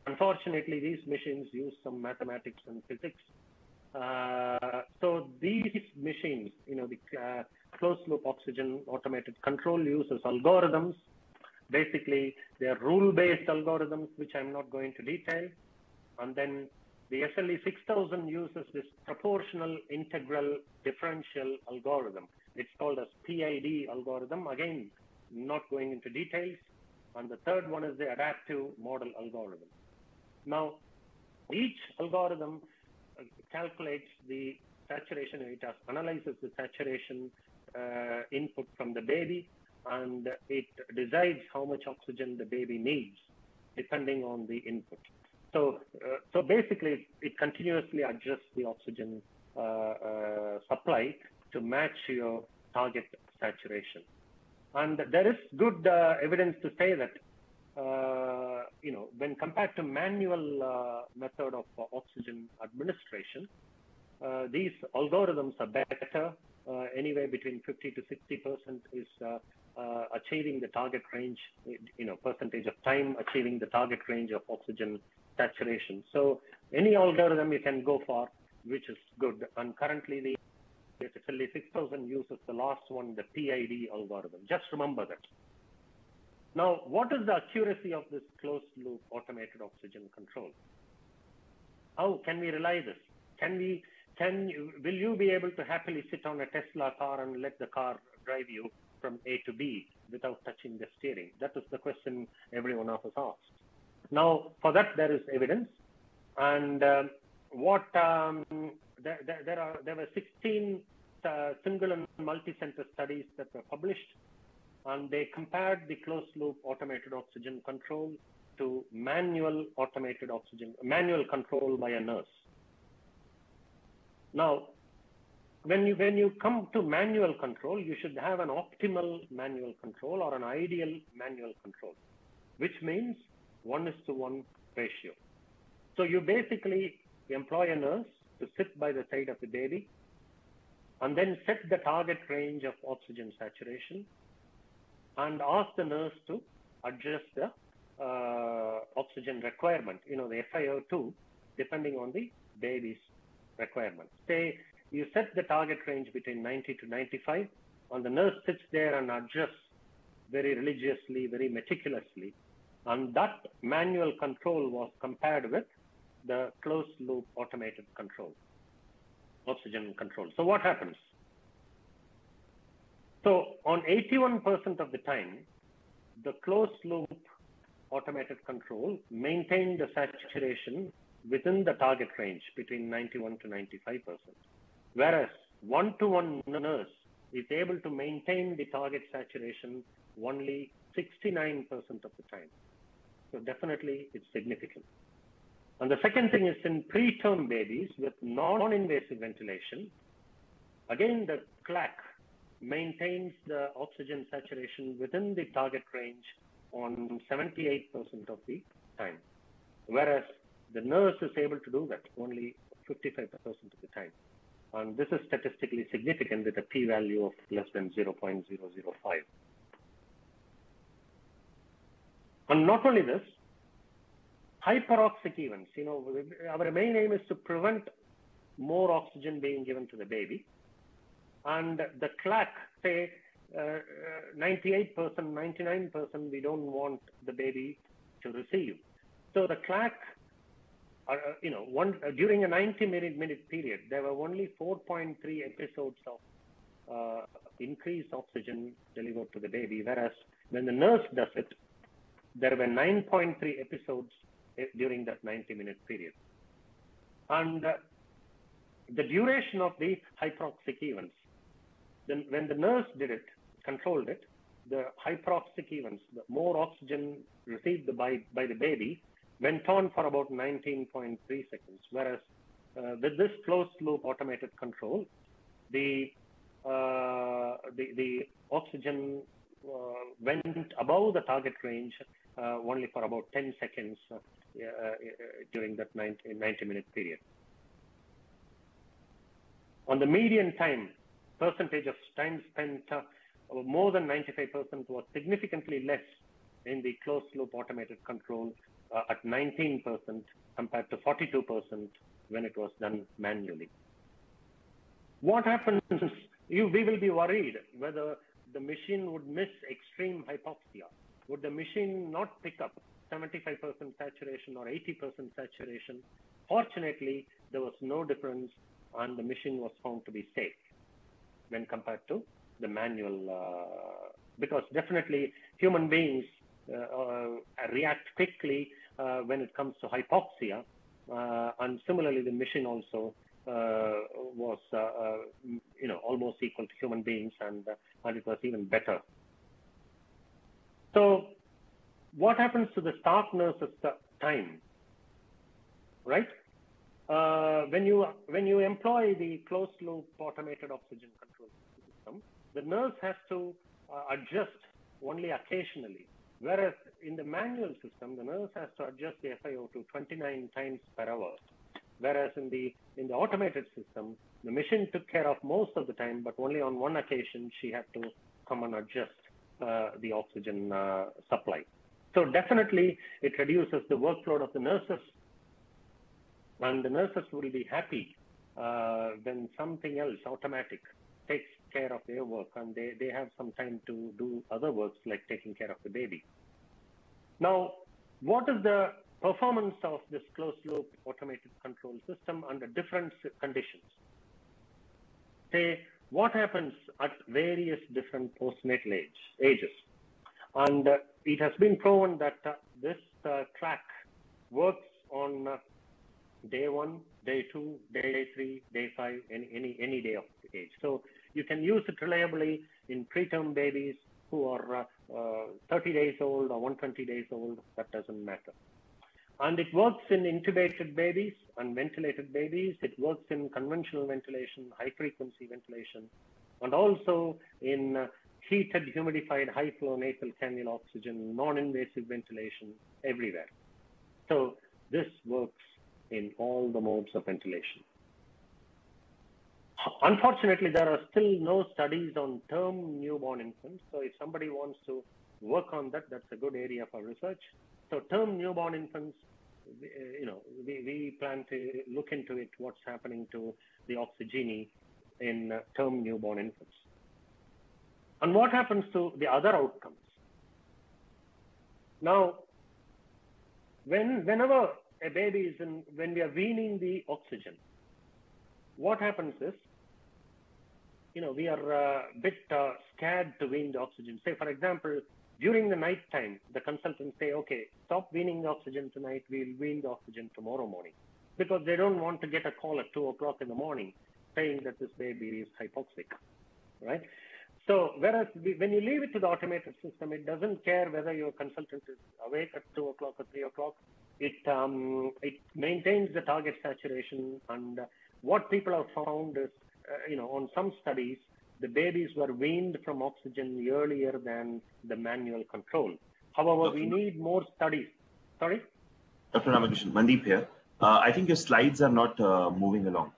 Speaker 3: Unfortunately, these machines use some mathematics and physics. Uh, so these machines, you know, the uh, closed loop oxygen automated control uses algorithms. Basically, they're rule-based algorithms, which I'm not going to detail. And then the SLE 6000 uses this proportional integral differential algorithm. It's called as PID algorithm. Again, not going into details. And the third one is the adaptive model algorithm. Now, each algorithm uh, calculates the saturation, it analyzes the saturation uh, input from the baby, and it decides how much oxygen the baby needs depending on the input. So, uh, so basically, it continuously adjusts the oxygen uh, uh, supply to match your target saturation. And there is good uh, evidence to say that, uh, you know, when compared to manual uh, method of oxygen administration, these algorithms are better. anywhere between 50 to 60 percent is achieving the target range, you know, percentage of time achieving the target range of oxygen saturation. So any algorithm you can go for, which is good. And currently the SLE 6000 uses the last one, the PID algorithm. Just remember that. Now, what is the accuracy of this closed loop automated oxygen control? How can we rely this? Can we, can you, will you be able to happily sit on a Tesla car and let the car drive you from A to B without touching the steering? That is the question every one of us asked. Now, for that, there is evidence. And um, what um, there, there, there, are there were 16 uh, single and multi-center studies that were published, and they compared the closed-loop automated oxygen control to manual automated oxygen manual control by a nurse. Now, when you when you come to manual control, you should have an optimal manual control or an ideal manual control, which means one is to one ratio. So you basically employ a nurse to sit by the side of the baby and then set the target range of oxygen saturation and ask the nurse to adjust the uh, oxygen requirement, you know, the FiO2, depending on the baby's requirement. Say you set the target range between 90 to 95, and the nurse sits there and adjusts very religiously, very meticulously. And that manual control was compared with the closed loop automated control, oxygen control. So what happens? So on 81% of the time, the closed loop automated control maintained the saturation within the target range between 91 to 95%. Whereas one-to-one nurse is able to maintain the target saturation only 69% of the time. So definitely it's significant. And the second thing is in preterm babies with non-invasive ventilation, again, the CLAC maintains the oxygen saturation within the target range on 78% of the time, whereas the nurse is able to do that only 55% of the time. And this is statistically significant with a p-value of less than 0.005. And not only this, hyperoxic events, you know, our main aim is to prevent more oxygen being given to the baby. And the CLAC, say, uh, 98%, 99%, we don't want the baby to receive. So the CLAC, uh, you know, one, uh, during a 90 minute, minute period, there were only 4.3 episodes of uh, increased oxygen delivered to the baby, whereas when the nurse does it, there were 9.3 episodes eh, during that 90 minute period. And uh, the duration of the hyperoxic events, then when the nurse did it, controlled it, the hyperoxic events, the more oxygen received by, by the baby, went on for about 19.3 seconds. Whereas uh, with this closed loop automated control, the, uh, the, the oxygen went above the target range uh, only for about 10 seconds uh, uh, during that 90, 90 minute period. On the median time, percentage of time spent, uh, more than 95% was significantly less in the closed loop automated control uh, at 19% compared to 42% when it was done manually. What happens, you, we will be worried whether the machine would miss extreme hypoxia. Would the machine not pick up 75% saturation or 80% saturation? Fortunately, there was no difference and the machine was found to be safe when compared to the manual, uh, because definitely human beings uh, uh, react quickly uh, when it comes to hypoxia, uh, and similarly the machine also uh, was, you know, almost equal to human beings, and and it was even better. So, what happens to the start nurse's time, right? Uh, when you when you employ the closed loop automated oxygen control system, the nurse has to uh, adjust only occasionally. Whereas in the manual system, the nurse has to adjust the FiO2 29 times per hour. Whereas in the in the automated system, the machine took care of most of the time, but only on one occasion she had to come and adjust uh, the oxygen uh, supply. So definitely it reduces the workload of the nurses and the nurses will be happy uh, when something else automatic takes care of their work and they, they have some time to do other works like taking care of the baby. Now, what is the performance of this closed loop automated control system under different conditions? Say, what happens at various different postnatal age, ages? And uh, it has been proven that uh, this uh, CLAC works on uh, day one, day two, day three, day five, any, any, any day of the age. So you can use it reliably in preterm babies who are uh, uh, 30 days old or 120 days old, that doesn't matter. And it works in intubated babies and ventilated babies. It works in conventional ventilation, high frequency ventilation, and also in uh, heated, humidified, high flow nasal cannula oxygen, non-invasive ventilation everywhere. So this works in all the modes of ventilation. Unfortunately, there are still no studies on term newborn infants. So if somebody wants to work on that, that's a good area for research. So term newborn infants, you know, we, we plan to look into it, what's happening to the Oxygenie in uh, term newborn infants. And what happens to the other outcomes? Now, when, whenever a baby is in, when we are weaning the oxygen, what happens is, you know, we are a uh, bit uh, scared to wean the oxygen. Say, for example, during the night time, the consultants say, okay, stop weaning the oxygen tonight, we'll wean the oxygen tomorrow morning. Because they don't want to get a call at 2 o'clock in the morning saying that this baby is hypoxic, right? So whereas we, when you leave it to the automated system, it doesn't care whether your consultant is awake at 2 o'clock or 3 o'clock. It, um, it maintains the target saturation. And uh, what people have found is, uh, you know, on some studies, the babies were weaned from oxygen earlier than the manual control. However, we need more studies. Sorry?
Speaker 1: Dr. Ramakrishnan, Mandeep here. Uh, I think your slides are not uh, moving along.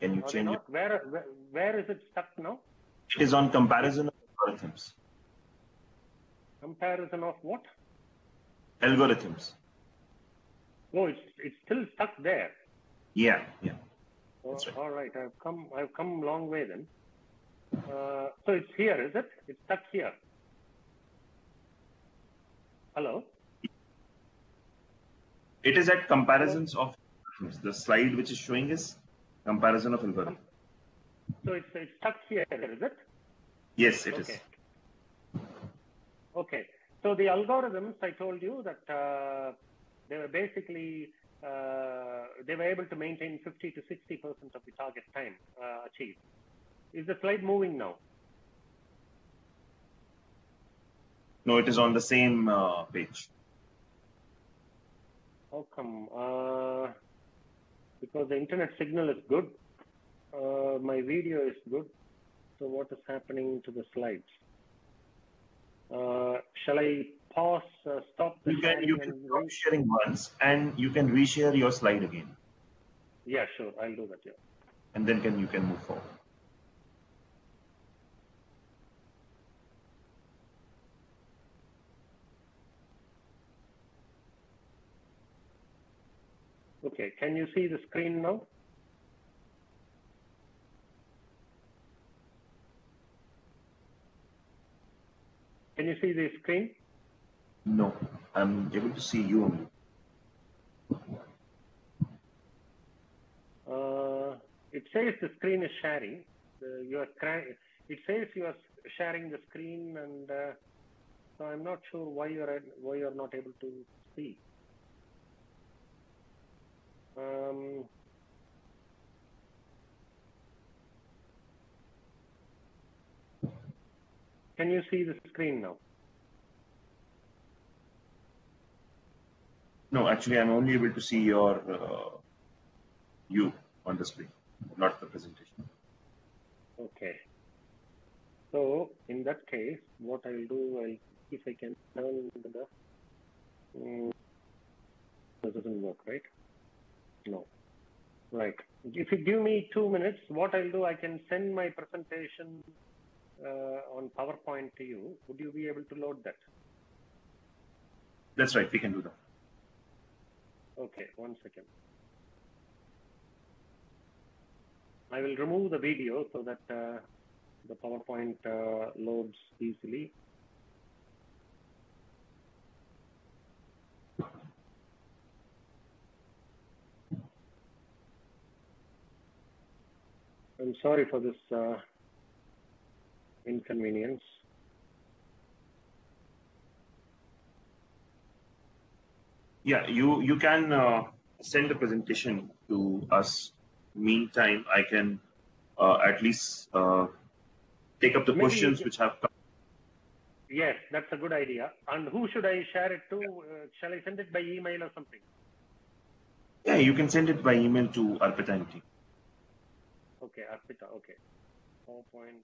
Speaker 1: Can you are change it?
Speaker 3: Where, where, where is it stuck now?
Speaker 1: It is on comparison of algorithms.
Speaker 3: Comparison of what?
Speaker 1: Algorithms.
Speaker 3: Oh, it's, it's still stuck there.
Speaker 1: Yeah, yeah.
Speaker 3: Oh, right. All right, I've come. I've come a long way then. Uh, so it's here, is it? It's stuck here. Hello.
Speaker 1: It is at comparisons of the slide which is showing is comparison of algorithm.
Speaker 3: So it's, it's stuck here, is it?
Speaker 1: Yes, it
Speaker 3: okay. is. Okay. So the algorithms, I told you that uh, they were basically they were able to maintain 50 to 60 percent of the target time uh, achieved. Is the slide moving now?
Speaker 1: No, it is on the same uh, page.
Speaker 3: How come? Uh, because the internet signal is good. Uh, my video is good. So what is happening to the slides? Uh, shall I pause, uh, stop the
Speaker 1: You can you can stop sharing once, and you can reshare your slide again,
Speaker 3: yeah, sure, I'll do that. Yeah.
Speaker 1: and then can you can move forward.
Speaker 3: Okay, can you see the screen now? Can you see the screen?
Speaker 1: No, I'm able to see you only.
Speaker 3: Uh, it says the screen is sharing. Uh, you are it says you are sharing the screen, and uh, so I'm not sure why you are why you are not able to see. Um, can you see the screen now?
Speaker 1: No, actually, I'm only able to see your uh, you on the screen, not the presentation.
Speaker 3: Okay. So in that case, what I'll do, I'll if I can turn the. That doesn't work, right? No. Right. If you give me two minutes, what I'll do, I can send my presentation uh, on PowerPoint to you. Would you be able to load that?
Speaker 1: That's right. We can do that.
Speaker 3: Okay, one second. I will remove the video so that uh, the PowerPoint uh, loads easily. I'm sorry for this uh, inconvenience.
Speaker 1: Yeah, you you can uh, send the presentation to us. Meantime, I can uh, at least uh, take up the
Speaker 3: Maybe
Speaker 1: questions
Speaker 3: can-
Speaker 1: which have come.
Speaker 3: Yes, that's a good idea. And who should I share it to? Uh, shall I send it by email or something?
Speaker 1: Yeah, you can send it by email to Arpita team.
Speaker 3: Okay, Arpita. Okay. PowerPoint.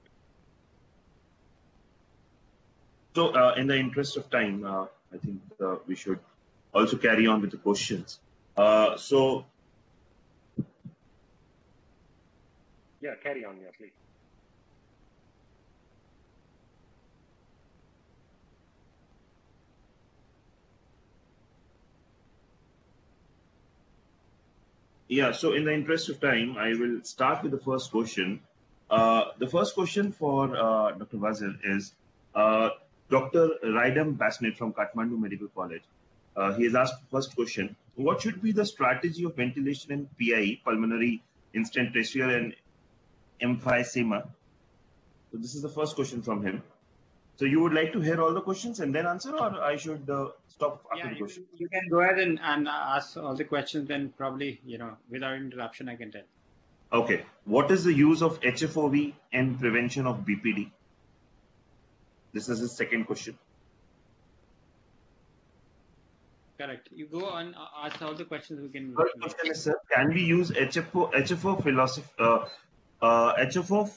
Speaker 1: So, uh, in the interest of time, uh, I think uh, we should also carry on with the questions. Uh, so,
Speaker 3: Yeah, carry on, yeah, please.
Speaker 1: yeah, so in the interest of time, I will start with the first question. Uh, the first question for uh, Dr. Wazir is uh, Dr. Raidam Basnet from Kathmandu Medical College. Uh, he has asked first question: What should be the strategy of ventilation in PIE, pulmonary interstitial and emphysema? So this is the first question from him. So you would like to hear all the questions and then answer, or I should uh, stop after
Speaker 2: Yeah,
Speaker 1: the
Speaker 2: you,
Speaker 1: question?
Speaker 2: you can go ahead and, and ask all the questions, then probably, you know, without interruption, I can tell.
Speaker 1: Okay. What is the use of HFOV in prevention of BPD? This is the second question.
Speaker 2: Correct. You go on, uh, ask all the questions we can.
Speaker 1: Third question is, sir, can we use HFO, HFO philosophy, uh, uh, HFO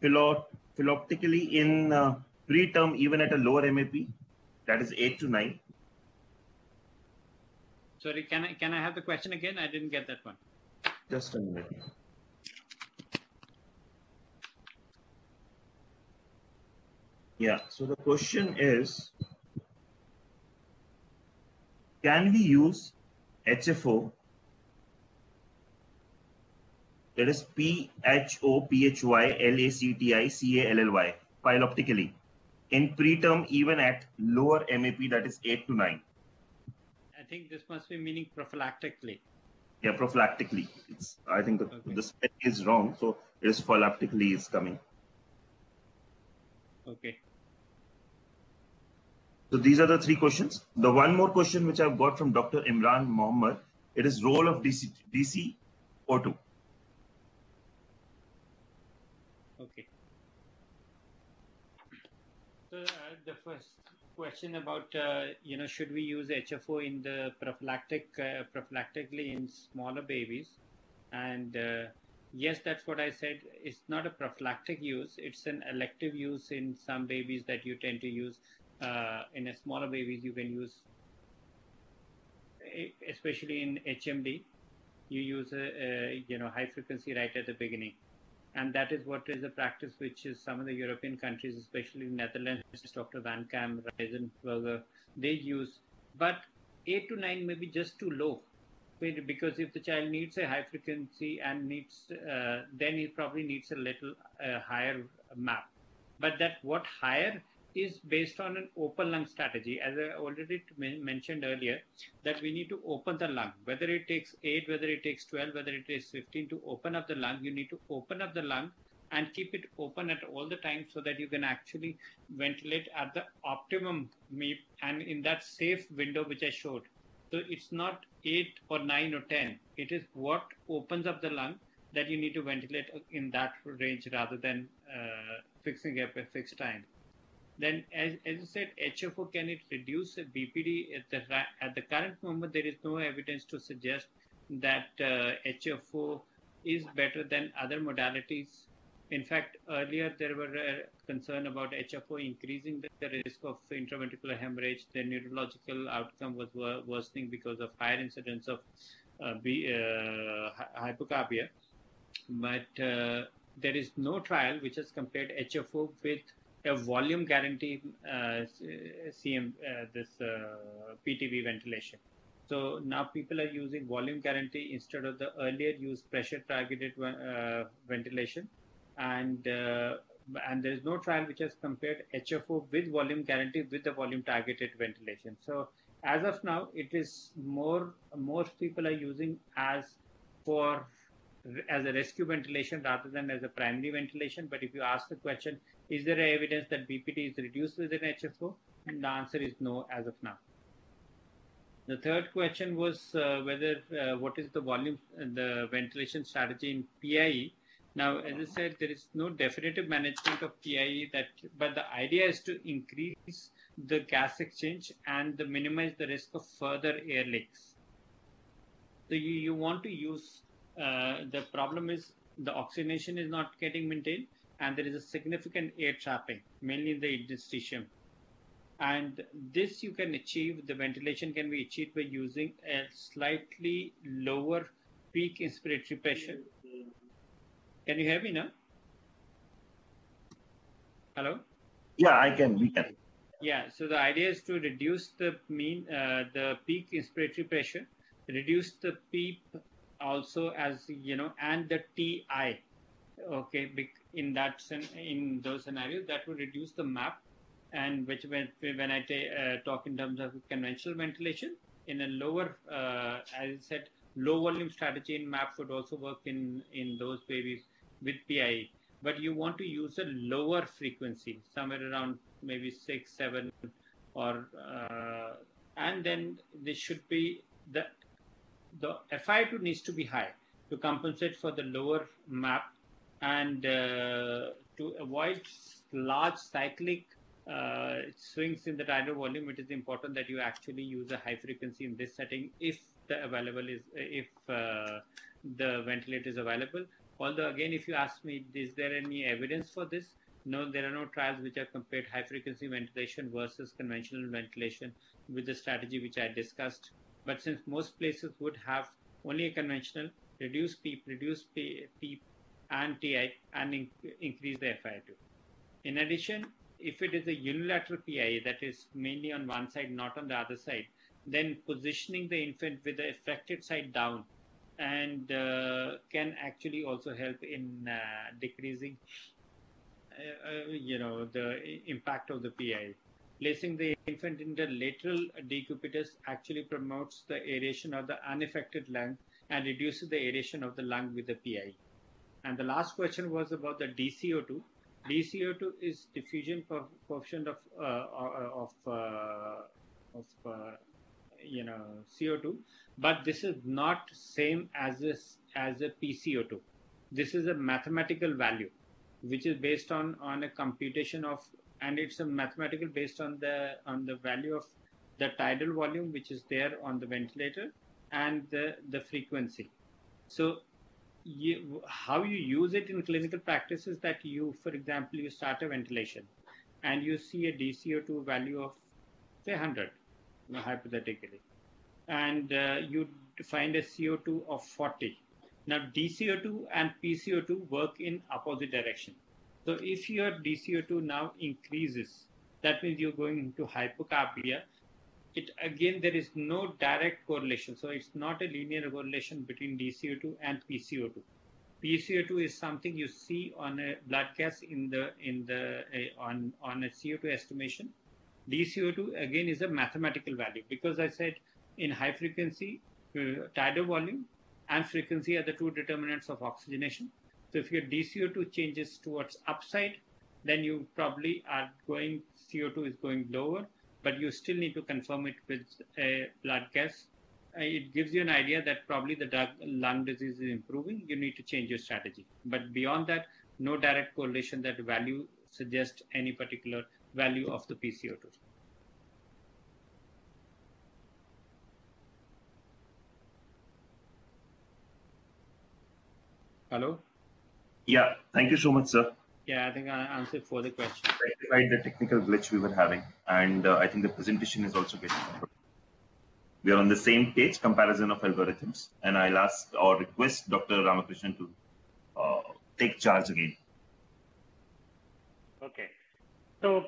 Speaker 1: philo, philoptically in uh, preterm even at a lower MAP? That is 8 to 9.
Speaker 2: Sorry, can I can I have the question again? I didn't get that one.
Speaker 1: Just a minute. Yeah, so the question is Can we use HFO, that is P H O P H Y L A C T I C A L L Y, optically, in preterm even at lower MAP, that is 8 to 9?
Speaker 2: I think this must be meaning prophylactically.
Speaker 1: Yeah, prophylactically. It's I think the,
Speaker 2: Okay.
Speaker 1: the spelling is wrong, so it is prophylactically is coming.
Speaker 2: Okay.
Speaker 1: So these are the three questions. The one more question which I've got from Dr. Imran Mohammed, it is role of DC, DC O2.
Speaker 2: Okay. So uh, the first question about uh, you know should we use HFO in the prophylactic uh, prophylactically in smaller babies, and uh, yes, that's what I said. It's not a prophylactic use; it's an elective use in some babies that you tend to use uh, in a smaller babies, you can use, especially in HMD, you use a, a, you know high frequency right at the beginning, and that is what is a practice which is some of the European countries, especially Netherlands, Dr. Van Kaam, Rimensberger, they use, but eight to nine may be just too low because if the child needs a high frequency and needs uh, then he probably needs a little uh, higher map but that what higher is based on an open lung strategy as i already mentioned earlier that we need to open the lung whether it takes 8 whether it takes 12 whether it takes 15 to open up the lung you need to open up the lung and keep it open at all the time so that you can actually ventilate at the optimum and in that safe window which i showed so it's not 8 or 9 or 10. It is what opens up the lung that you need to ventilate in that range rather than uh, fixing up a fixed time. Then, as, as I said, HFO can it reduce BPD at the at the current moment? There is no evidence to suggest that uh, HFO is better than other modalities in fact, earlier there were uh, concern about HFO increasing the, risk of intraventricular hemorrhage. The neurological outcome was wor- worsening because of higher incidence of uh, B, uh, hypocarbia. But uh, there is no trial which has compared HFO with a volume guarantee uh, CM, uh, this uh, PTV ventilation. So now people are using volume guarantee instead of the earlier used pressure targeted ventilation and uh, and there is no trial which has compared HFO with volume guarantee with the volume targeted ventilation. So as of now, it is more most people are using as for as a rescue ventilation rather than as a primary ventilation. But if you ask the question, is there evidence that BPD is reduced within HFO? And the answer is no as of now. The third question was uh, whether uh, what is the volume, the ventilation strategy in PIE. Now, as I said, there is no definitive management of PIE that, but the idea is to increase the gas exchange and the minimize the risk of further air leaks. So you, you want to use, uh, the problem is the oxygenation is not getting maintained and there is a significant air trapping, mainly in the interstitium. And this you can achieve, the ventilation can be achieved by using a slightly lower peak inspiratory pressure can you hear me now? Hello?
Speaker 1: Yeah, I can. We can.
Speaker 2: Yeah, so the idea is to reduce the mean, uh, the peak inspiratory pressure, reduce the PEEP also as, you know, and the TI. Okay, in that, in those scenarios, that would reduce the MAP and which when, when I uh, talk in terms of conventional ventilation in a lower, uh, as I said, low volume strategy in MAP would also work in, in those babies with PIE, but you want to use a lower frequency, somewhere around maybe six, seven, or uh, and then this should be the the FiO2 needs to be high to compensate for the lower map and uh, to avoid large cyclic uh, swings in the tidal volume. It is important that you actually use a high frequency in this setting if the available is if uh, the ventilator is available Although again, if you ask me, is there any evidence for this? No, there are no trials which have compared high frequency ventilation versus conventional ventilation with the strategy which I discussed. But since most places would have only a conventional, reduce PEEP, reduce PEEP and TI and in increase the FiO2. In addition, if it is a unilateral PIE that is mainly on one side, not on the other side, then positioning the infant with the affected side down and uh, can actually also help in uh, decreasing uh, you know the impact of the PI. Placing the infant in the lateral decubitus actually promotes the aeration of the unaffected lung and reduces the aeration of the lung with the PI. And the last question was about the DCO2. DCO2 is diffusion coefficient of uh, of uh, of uh, you know CO2, but this is not same as as a PCO2. This is a mathematical value, which is based on on a computation of, and it's a mathematical based on the on the value of the tidal volume which is there on the ventilator and the the frequency. So you, how you use it in clinical practice is that you, for example, you start a ventilation and you see a DCO2 value of say 100, you know, hypothetically, and uh, you find a CO2 of 40. Now DCO2 and PCO2 work in opposite direction. So if your DCO2 now increases, that means you're going into hypocarbia. It again there is no direct correlation, so it's not a linear correlation between DCO2 and PCO2. PCO2 is something you see on a blood gas in the in the uh, on on a CO2 estimation. DCO2 again is a mathematical value because I said in high frequency uh, tidal volume and frequency are the two determinants of oxygenation. So if your DCO2 changes towards upside, then you probably are going CO2 is going lower, but you still need to confirm it with a blood gas uh, it gives you an idea that probably the lung disease is improving. You need to change your strategy. But beyond that, no direct correlation that value suggests any particular value of the PCO2. Hello?
Speaker 1: Yeah, thank you so much, sir.
Speaker 2: Yeah, I think I answered for the question.
Speaker 1: Rectified the technical glitch we were having, and uh, I think the presentation is also getting we are on the same page, comparison of algorithms. And I'll ask or request Dr. Ramakrishnan to uh, take charge again.
Speaker 3: Okay. So,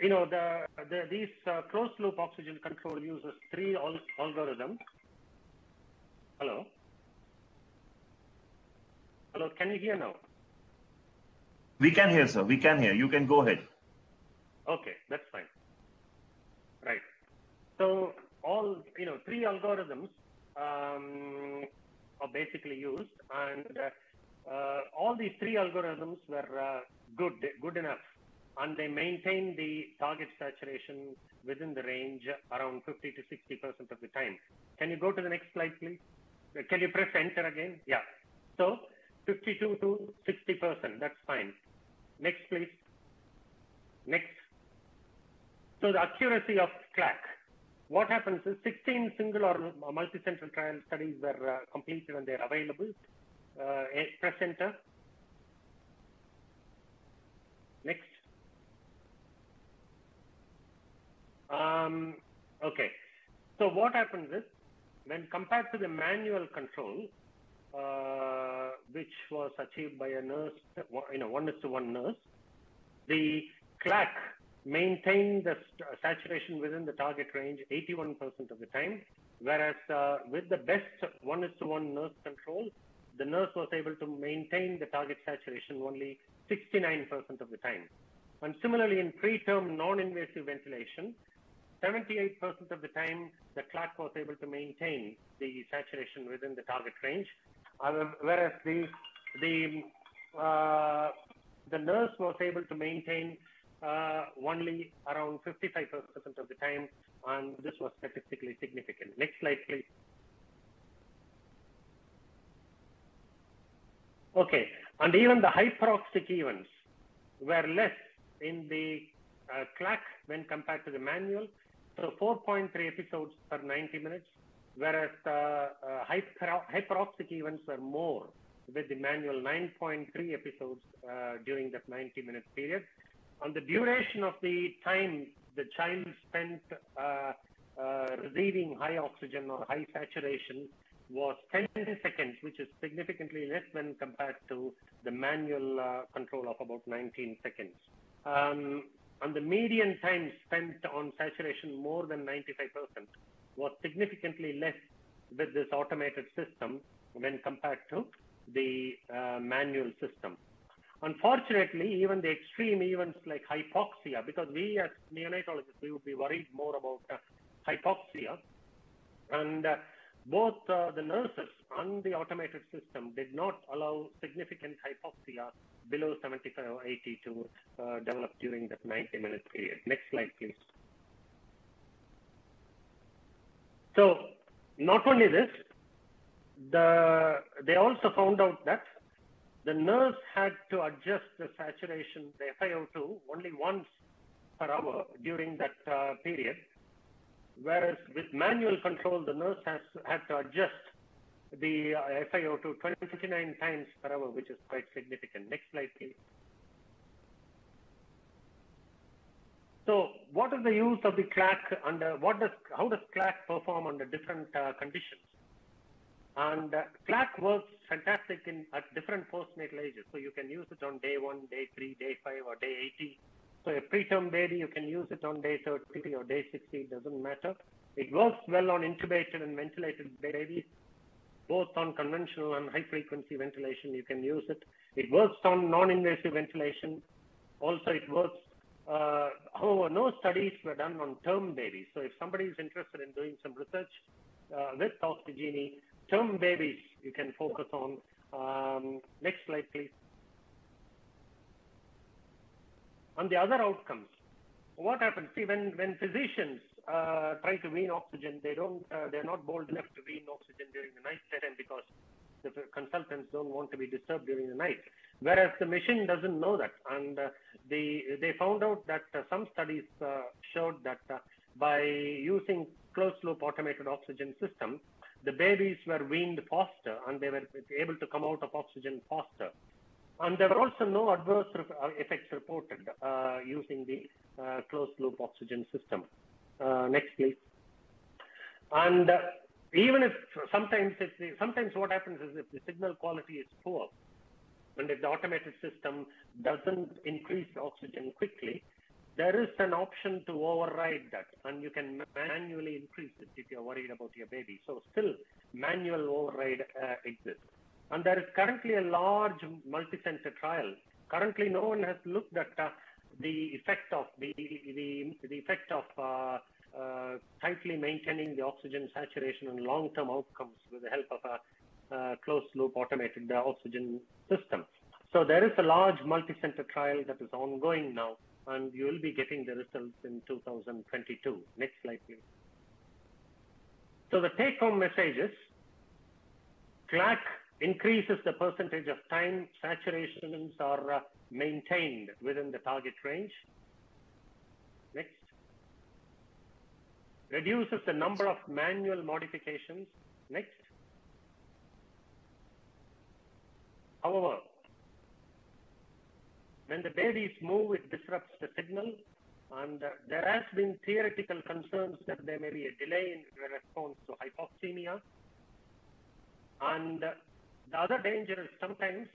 Speaker 3: you know, the, the these uh, closed loop oxygen control uses three al algorithms. Hello? Hello, can you hear now?
Speaker 1: We can hear, sir. We can hear. You can go ahead.
Speaker 3: Okay, that's fine. Right. So all you know three algorithms um, are basically used, and uh, uh, all these three algorithms were uh, good good enough, and they maintain the target saturation within the range around 50 to 60 percent of the time. Can you go to the next slide, please? Can you press enter again? Yeah. So 52 to 60 percent. That's fine. Next, please. Next. So the accuracy of CLAC what happens is 16 single or multi-center trial studies were uh, completed and they're available. Uh, press enter. Next. Um, okay. So what happens is when compared to the manual control, which was achieved by a nurse, you know, one is to one nurse, the CLAC maintained the saturation within the target range 81% of the time, whereas uh, with the best one is to one nurse control, the nurse was able to maintain the target saturation only 69% of the time. And similarly, in preterm non-invasive ventilation, 78% of the time, the CLAC was able to maintain the saturation within the target range, uh, whereas the the uh, the nurse was able to maintain uh, only around 55% of the time, and this was statistically significant. Next slide, please. Okay, and even the hyperoxic events were less in the uh, CLAC when compared to the manual. So 4.3 episodes per 90 minutes, whereas the uh, events were more with the manual 9.3 episodes uh, during that 90 minute period on the duration of the time the child spent uh, uh, receiving high oxygen or high saturation was 10 seconds, which is significantly less when compared to the manual uh, control of about 19 seconds. Um, and the median time spent on saturation more than 95% was significantly less with this automated system when compared to the uh, manual system. Unfortunately, even the extreme events like hypoxia, because we as neonatologists, we would be worried more about uh, hypoxia. And uh, both uh, the nurses and the automated system did not allow significant hypoxia below 75 or 80 to uh, develop during that 90 minute period. Next slide, please. So not only this, the, they also found out that the nurse had to adjust the saturation, the FiO2, only once per hour during that uh, period. Whereas with manual control, the nurse has had to adjust the uh, FiO2 29 times per hour, which is quite significant. Next slide, please. What is the use of the CLAC under what does how does CLAC perform under different uh, conditions? And uh, CLAC works fantastic in at different postnatal ages. So you can use it on day one, day three, day five, or day 80. So a preterm baby, you can use it on day 30 or day 60. It doesn't matter. It works well on intubated and ventilated babies, both on conventional and high frequency ventilation. You can use it. It works on non-invasive ventilation. Also, it works uh, however, no studies were done on term babies. So if somebody is interested in doing some research uh, with Oxygenie, term babies you can focus on. Um, next slide, please. On the other outcomes, what happens? See, when, when physicians uh, try to wean oxygen, they don't, uh, they're not bold enough to wean oxygen during the night time because the consultants don't want to be disturbed during the night. Whereas the machine doesn't know that. And uh, the, they found out that uh, some studies uh, showed that uh, by using closed loop automated oxygen system, the babies were weaned faster and they were able to come out of oxygen faster. And there were also no adverse uh, effects reported uh, using the closed loop oxygen system. next, please. And even if sometimes the, sometimes what happens is if the signal quality is poor and if the automated system doesn't increase oxygen quickly, there is an option to override that and you can manually increase it if you're worried about your baby. So still manual override uh, exists. And there is currently a large multi-center trial. Currently, no one has looked at uh, the effect of the, the, the effect of uh, uh, tightly maintaining the oxygen saturation and long-term outcomes with the help of a uh, closed-loop automated uh, oxygen system. So there is a large multi-center trial that is ongoing now, and you will be getting the results in 2022. Next slide, please. So the take-home message is CLAC increases the percentage of time saturations are uh, maintained within the target range. Next reduces the number of manual modifications. Next. However, when the babies move, it disrupts the signal, and uh, there has been theoretical concerns that there may be a delay in the response to hypoxemia. And uh, the other danger is sometimes,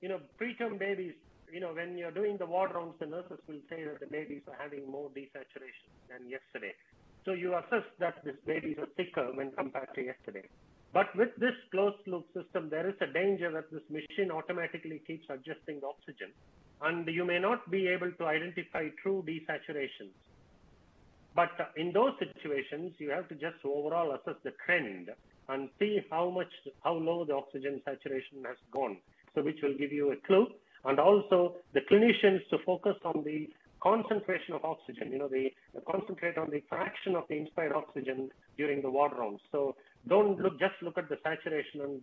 Speaker 3: you know, preterm babies, you know, when you're doing the ward rounds, the nurses will say that the babies are having more desaturation than yesterday. So you assess that this baby is thicker when compared to yesterday. But with this closed loop system, there is a danger that this machine automatically keeps adjusting the oxygen and you may not be able to identify true desaturations. But in those situations, you have to just overall assess the trend and see how much, how low the oxygen saturation has gone. So which will give you a clue. And also the clinicians to focus on the concentration of oxygen, you know, they concentrate on the fraction of the inspired oxygen during the ward rounds. So don't look, just look at the saturation and,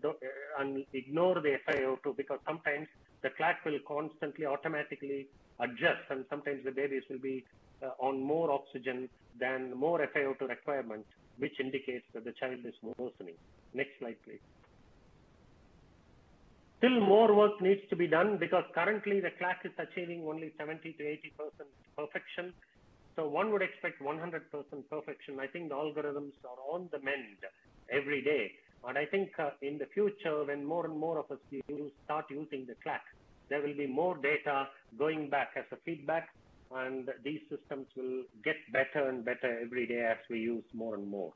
Speaker 3: and ignore the FiO2 because sometimes the CLAC will constantly automatically adjust and sometimes the babies will be uh, on more oxygen than more FiO2 requirement, which indicates that the child is worsening. Next slide, please. Still more work needs to be done because currently the CLAC is achieving only 70 to 80% perfection. So one would expect 100% perfection. I think the algorithms are on the mend every day. But I think uh, in the future, when more and more of us start using the CLAC, there will be more data going back as a feedback, and these systems will get better and better every day as we use more and more.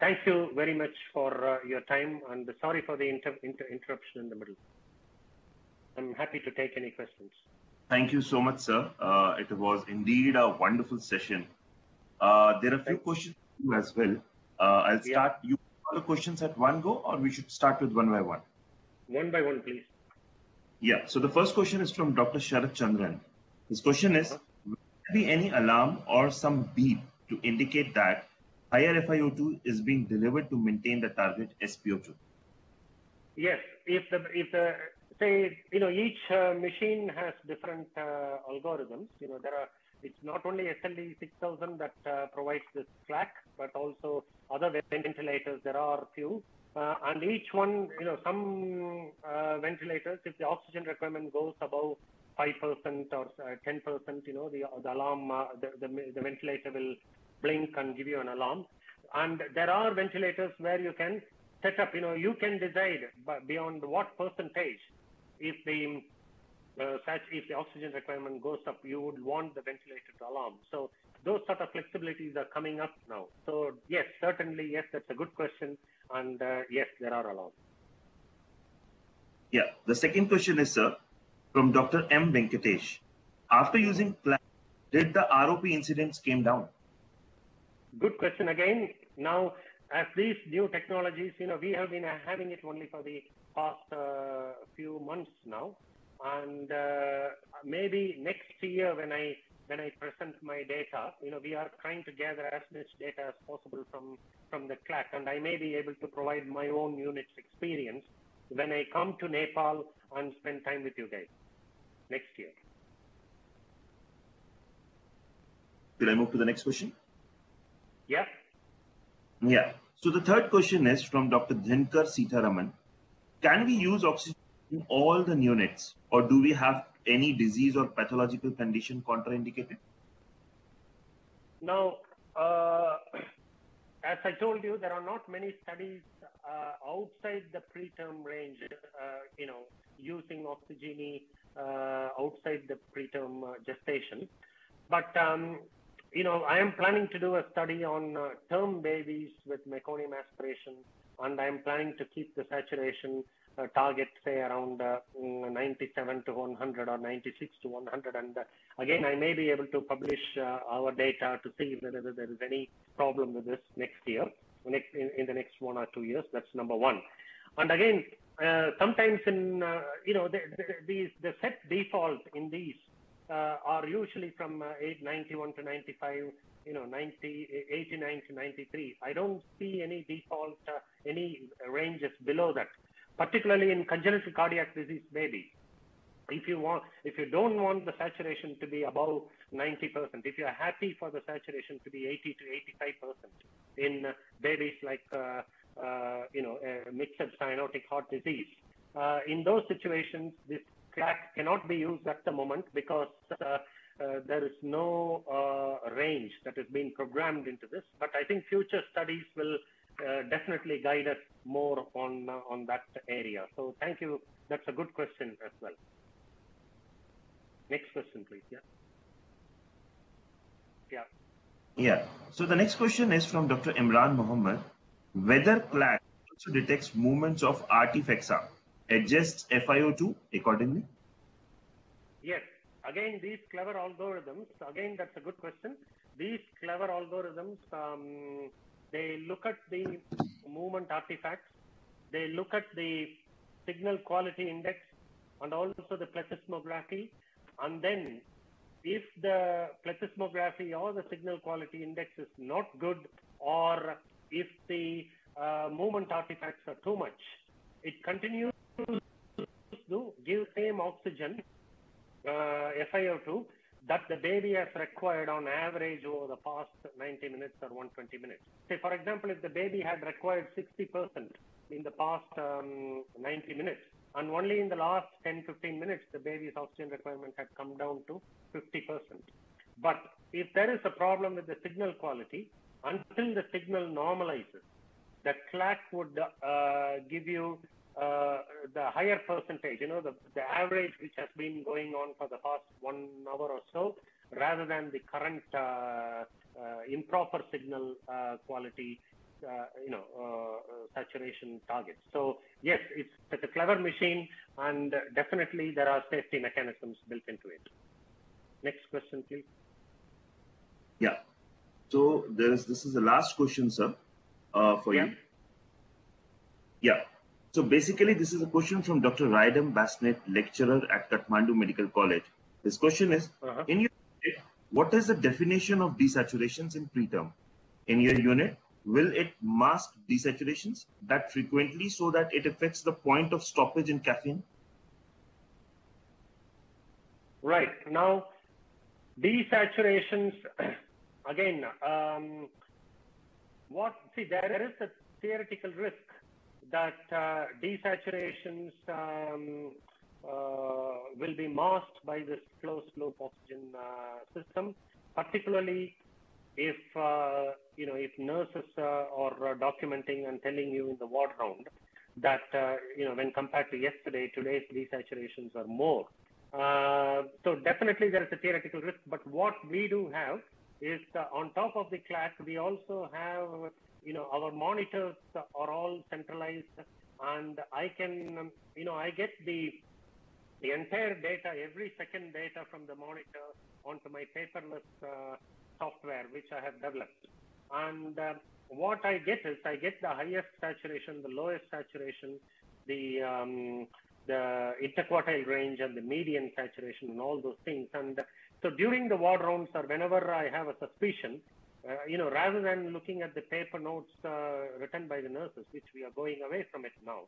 Speaker 3: Thank you very much for uh, your time, and sorry for the inter inter interruption in the middle. I'm happy to take any questions.
Speaker 1: Thank you so much, sir. Uh, it was indeed a wonderful session. Uh, there are a few questions as well. Uh, I'll start. Yeah. You all the questions at one go, or we should start with one by one?
Speaker 3: One by one, please.
Speaker 1: Yeah. So the first question is from Dr. Sharat Chandran. His question is: uh-huh. Will there be any alarm or some beep to indicate that higher FiO2 is being delivered to maintain the target SpO2?
Speaker 3: Yes. If the if the say, you know, each uh, machine has different uh, algorithms. You know, there are, it's not only SLE 6000 that uh, provides this CLAC, but also other ventilators. There are a few. Uh, and each one, you know, some uh, ventilators, if the oxygen requirement goes above 5% or 10%, you know, the, the alarm, uh, the, the, the ventilator will blink and give you an alarm. And there are ventilators where you can set up, you know, you can decide beyond what percentage if the uh, such if the oxygen requirement goes up, you would want the ventilator to alarm. So those sort of flexibilities are coming up now. So yes, certainly yes, that's a good question, and uh, yes, there are alarms.
Speaker 1: Yeah, the second question is, sir, from Dr. M. Venkatesh. After using plan, did the ROP incidents came down?
Speaker 3: Good question again. Now, as these new technologies, you know, we have been having it only for the past uh, few months now, and uh, maybe next year when I when I present my data, you know, we are trying to gather as much data as possible from from the CLAC, and I may be able to provide my own unit's experience when I come to Nepal and spend time with you guys next year.
Speaker 1: Will I move to the next question?
Speaker 3: Yeah.
Speaker 1: Yeah. So the third question is from Dr. Dhinkar Sitaraman. Can we use oxygen in all the neonates or do we have any disease or pathological condition contraindicated?
Speaker 3: Now, uh, as I told you, there are not many studies uh, outside the preterm range, uh, you know, using Oxygenie uh, outside the preterm uh, gestation. But um, you know, I am planning to do a study on uh, term babies with meconium aspiration, and I am planning to keep the saturation uh, target, say, around uh, mm, 97 to 100 or 96 to 100. And uh, again, I may be able to publish uh, our data to see whether there is any problem with this next year, next, in, in the next one or two years. That's number one. And again, uh, sometimes in, uh, you know, the, the, these, the set default in these uh, are usually from uh, 91 to 95, you know, 90, 89 to 93. I don't see any default, uh, any ranges below that, particularly in congenital cardiac disease babies. If you want, if you don't want the saturation to be above 90%, if you're happy for the saturation to be 80 to 85% in babies like, uh, uh, you know, mixed cyanotic heart disease, uh, in those situations, this CLAC cannot be used at the moment because uh, uh, there is no uh, range that has been programmed into this. But I think future studies will definitely guide us more on on that area. So thank you. That's a good question as well. Next question, please. Yeah. Yeah.
Speaker 1: Yeah. So the next question is from Dr. Imran Muhammad. Whether CLAC also detects movements of artifacts adjusts FiO2 accordingly?
Speaker 3: Yes. Again, these clever algorithms, again, that's a good question. These clever algorithms, um, they look at the movement artifacts, they look at the signal quality index and also the plethysmography. And then if the plethysmography or the signal quality index is not good, or if the uh, movement artifacts are too much, it continues to give same oxygen, uh, FiO2, that the baby has required on average over the past 90 minutes or 120 minutes. Say, for example, if the baby had required 60% in the past um, 90 minutes, and only in the last 10, 15 minutes, the baby's oxygen requirement had come down to 50%. But if there is a problem with the signal quality, until the signal normalizes, the CLAC would uh, give you uh, the higher percentage, you know, the, the average which has been going on for the past one hour or so, rather than the current uh, uh, improper signal uh, quality, uh, you know, saturation targets. So yes, it's, it's a clever machine, and definitely there are safety mechanisms built into it. Next question, please.
Speaker 1: Yeah. So there is this is the last question, sir, for yeah. you. Yeah. So basically, this is a question from Dr. Raidam Basnet, lecturer at Kathmandu Medical College. This question is, uh-huh. in your unit, what is the definition of desaturations in preterm? In your unit, will it mask desaturations that frequently so that it affects the point of stoppage in caffeine?
Speaker 3: Right. Now, desaturations, again, um, what, see, there is a theoretical risk that uh, desaturations um, uh, will be masked by this closed loop oxygen uh, system, particularly if uh, you know if nurses uh, are documenting and telling you in the ward round that you know when compared to yesterday, today's desaturations are more. So definitely there is a theoretical risk, but what we do have is on top of the CLAC, we also have you know our monitors are all centralized, and I can you know I get the the entire data, every second data from the monitor onto my paperless uh, software, which I have developed. And uh, what I get is I get the highest saturation, the lowest saturation, the um, the interquartile range and the median saturation and all those things. And so during the ward rounds or whenever I have a suspicion, uh, you know, rather than looking at the paper notes uh, written by the nurses, which we are going away from it now,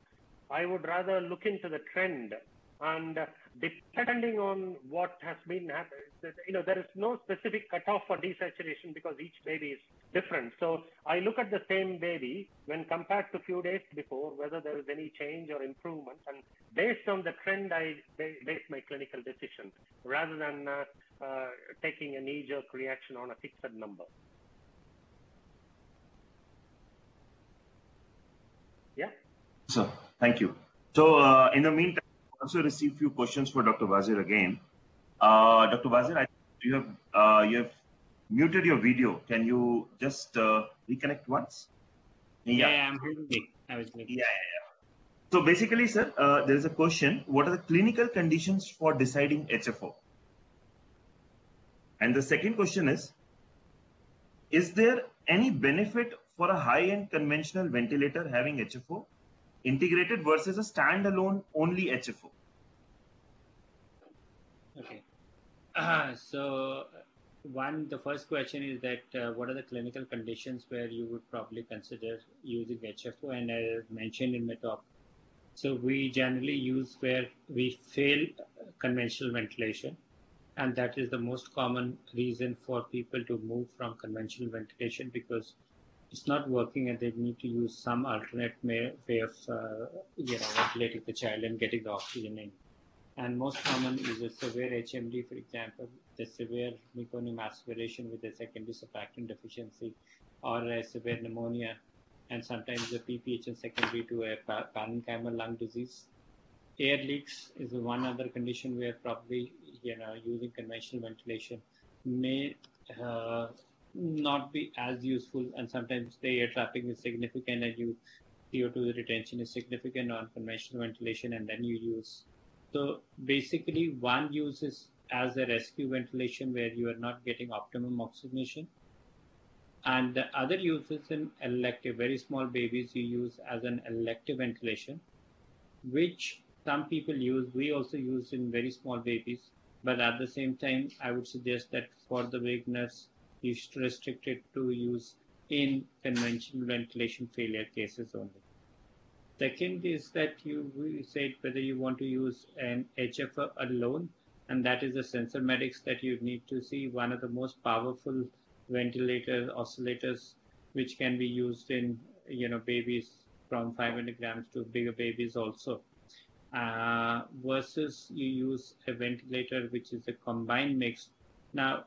Speaker 3: I would rather look into the trend and uh, depending on what has been happening, you know, there is no specific cutoff for desaturation because each baby is different. So I look at the same baby when compared to a few days before, whether there is any change or improvement, and based on the trend, I base my clinical decision rather than uh, taking a knee-jerk reaction on a fixed number. Yeah.
Speaker 1: So thank you. So uh, in the meantime I also received few questions for Dr. Wazir again. Uh, Dr. Wazir, I, you have uh, you have muted your video. Can you just uh, reconnect once?
Speaker 2: Yeah, yeah I'm holding I was
Speaker 1: Yeah, yeah, yeah. So basically, sir, uh, there is a question: What are the clinical conditions for deciding HFO? And the second question is: Is there any benefit for a high-end conventional ventilator having HFO? Integrated versus a standalone only HFO?
Speaker 2: Okay. Uh, so one, the first question is that uh, what are the clinical conditions where you would probably consider using HFO? And I mentioned in my talk. So we generally use where we fail conventional ventilation. And that is the most common reason for people to move from conventional ventilation because it's not working and they need to use some alternate way of uh, you know ventilating the child and getting the oxygen in. And most common is a severe HMD, for example, the severe meconium aspiration with a secondary surfactant deficiency, or a severe pneumonia, and sometimes a PPH secondary to a parenchymal lung disease. Air leaks is one other condition where probably you know using conventional ventilation may uh, not be as useful and sometimes the air trapping is significant and you CO2 retention is significant on conventional ventilation and then you use. So basically one uses as a rescue ventilation where you are not getting optimum oxygenation. And the other uses in elective, very small babies you use as an elective ventilation, which some people use. We also use in very small babies. But at the same time, I would suggest that for the beginners, is restricted to use in conventional ventilation failure cases only. Second is that you said whether you want to use an HFO alone, and that is the Sensormedics that you need to see. One of the most powerful ventilator oscillators, which can be used in you know babies from 500 grams to bigger babies also. Uh, versus you use a ventilator which is a combined mix. Now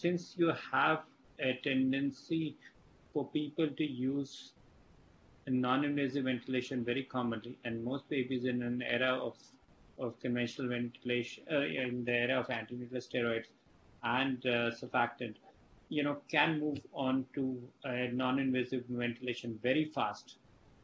Speaker 2: since you have a tendency for people to use non-invasive ventilation very commonly, and most babies in an era of of conventional ventilation, uh, in the era of antenatal steroids and uh, surfactant, you know, can move on to non-invasive ventilation very fast.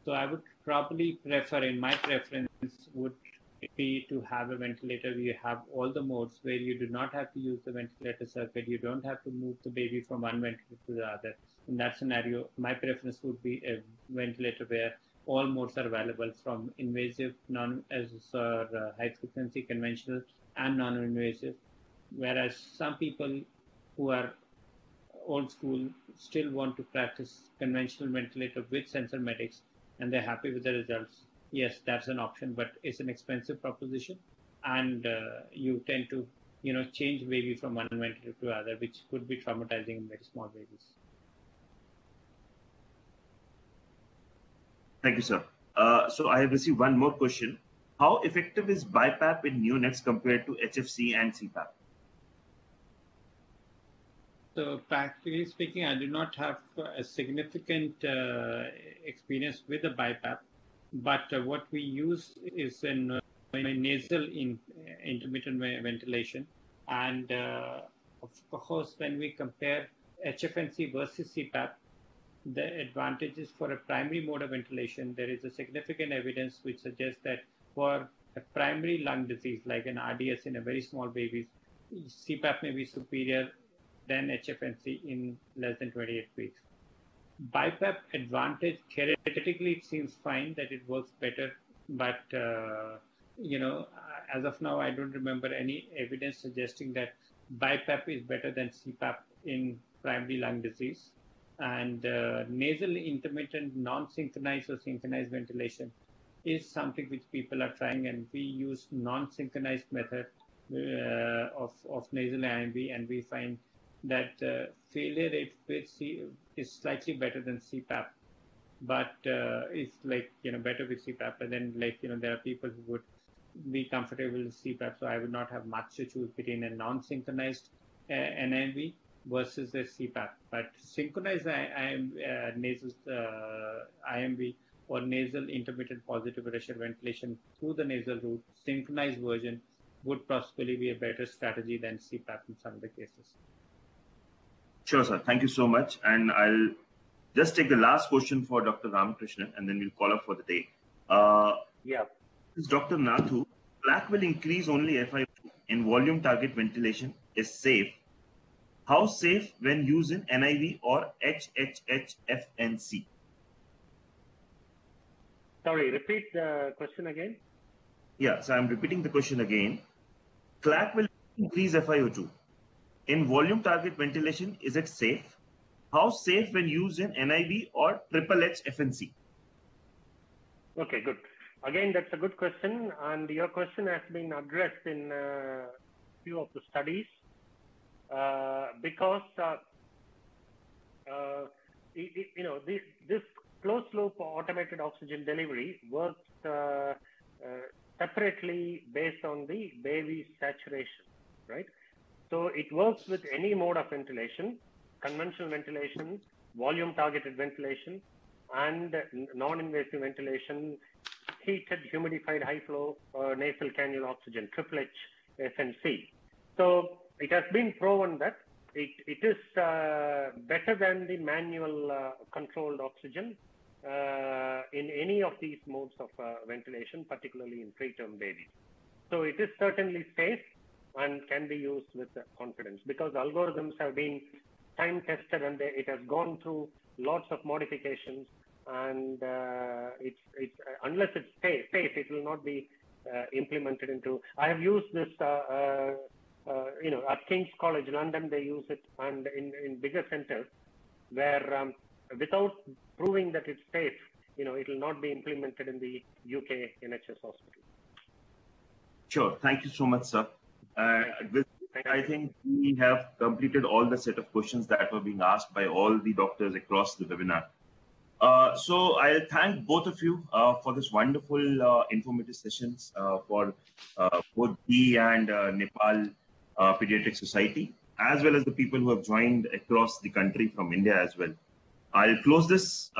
Speaker 2: So I would probably prefer, in my preference, would to have a ventilator. You have all the modes where you do not have to use the ventilator circuit. You don't have to move the baby from one ventilator to the other. In that scenario my preference would be a ventilator where all modes are available from invasive non as or uh, high frequency conventional and non-invasive. Whereas some people who are old school still want to practice conventional ventilator with Sensormedics, and they're happy with the results yes, that's an option, but it's an expensive proposition, and uh, you tend to you know change baby from one ventilator to other, which could be traumatizing in very small babies.
Speaker 1: Thank you, sir. Uh, so I have received one more question. how effective is BiPAP in neonates compared to HFC and CPAP?
Speaker 2: So practically speaking, I do not have a significant uh, experience with the BiPAP, but uh, what we use is in, uh, in nasal in, intermittent ventilation. And uh, of course, when we compare HFNC versus CPAP, the advantages for a primary mode of ventilation, there is a significant evidence which suggests that for a primary lung disease like an RDS in a very small babies, CPAP may be superior than HFNC in less than 28 weeks. BiPAP advantage, theoretically, it seems fine that it works better, but uh, you know, as of now, I don't remember any evidence suggesting that BiPAP is better than CPAP in primary lung disease. And uh, nasal intermittent non-synchronized or synchronized ventilation is something which people are trying, and we use non-synchronized method uh, of, of nasal IMV, and we find that uh, failure rate with C is slightly better than CPAP, but uh, it's like you know better with CPAP. And then like you know there are people who would be comfortable with CPAP, so I would not have much to choose between a non-synchronized uh, NIV versus a CPAP. But synchronized I, I am uh, nasal uh, IMV or nasal intermittent positive pressure ventilation through the nasal route, synchronized version would possibly be a better strategy than CPAP in some of the cases.
Speaker 1: Sure, sir. Thank you so much. And I'll just take the last question for Dr. Ramakrishnan and then we'll call up for the day. Uh,
Speaker 3: yeah.
Speaker 1: This is Dr. Nathu. CLAC will increase only FiO2 in volume target ventilation is safe. How safe when used in NIV or HHHFNC?
Speaker 3: Sorry, repeat the question again.
Speaker 1: Yeah, so I'm repeating the question again. CLAC will increase FiO2 in volume target ventilation, is it safe? How safe when used in NIV or triple H FNC?
Speaker 3: Okay, good. Again, that's a good question, and your question has been addressed in a uh, few of the studies uh, because uh, uh, it, you know this this closed loop automated oxygen delivery works uh, uh, separately based on the Bailey saturation, right? So it works with any mode of ventilation, conventional ventilation, volume targeted ventilation, and non-invasive ventilation, heated, humidified, high flow, uh, nasal cannula oxygen, triple H FNC. So it has been proven that it, it is uh, better than the manual uh, controlled oxygen uh, in any of these modes of uh, ventilation, particularly in preterm babies. So it is certainly safe and can be used with confidence because algorithms have been time tested and they, it has gone through lots of modifications and uh, it's, it's uh, unless it's safe, safe, it will not be uh, implemented into. I have used this, uh, uh, uh, you know, at King's College London they use it, and in, in bigger centers where um, without proving that it's safe, you know, it will not be implemented in the UK NHS hospital.
Speaker 1: Sure. Thank you so much, sir. Uh, with, I think we have completed all the set of questions that were being asked by all the doctors across the webinar. Uh, so I'll thank both of you uh, for this wonderful uh, informative sessions uh, for uh, both the and Nepal Pediatric Society, as well as the people who have joined across the country from India as well. I'll close this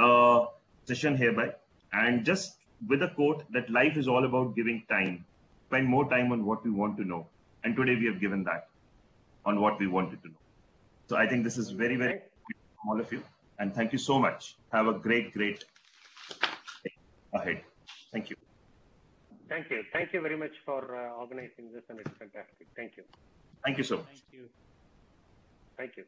Speaker 1: session hereby and just with a quote that life is all about giving time, spend more time on what we want to know and today we have given that on what we wanted to know. So I think this is very, very from all of you. And thank you so much. Have a great, great day ahead. Thank you.
Speaker 3: Thank you. Thank you very much for uh, organizing this, and it's fantastic. Thank you.
Speaker 1: Thank you so
Speaker 2: much. Thank you.
Speaker 3: Thank you.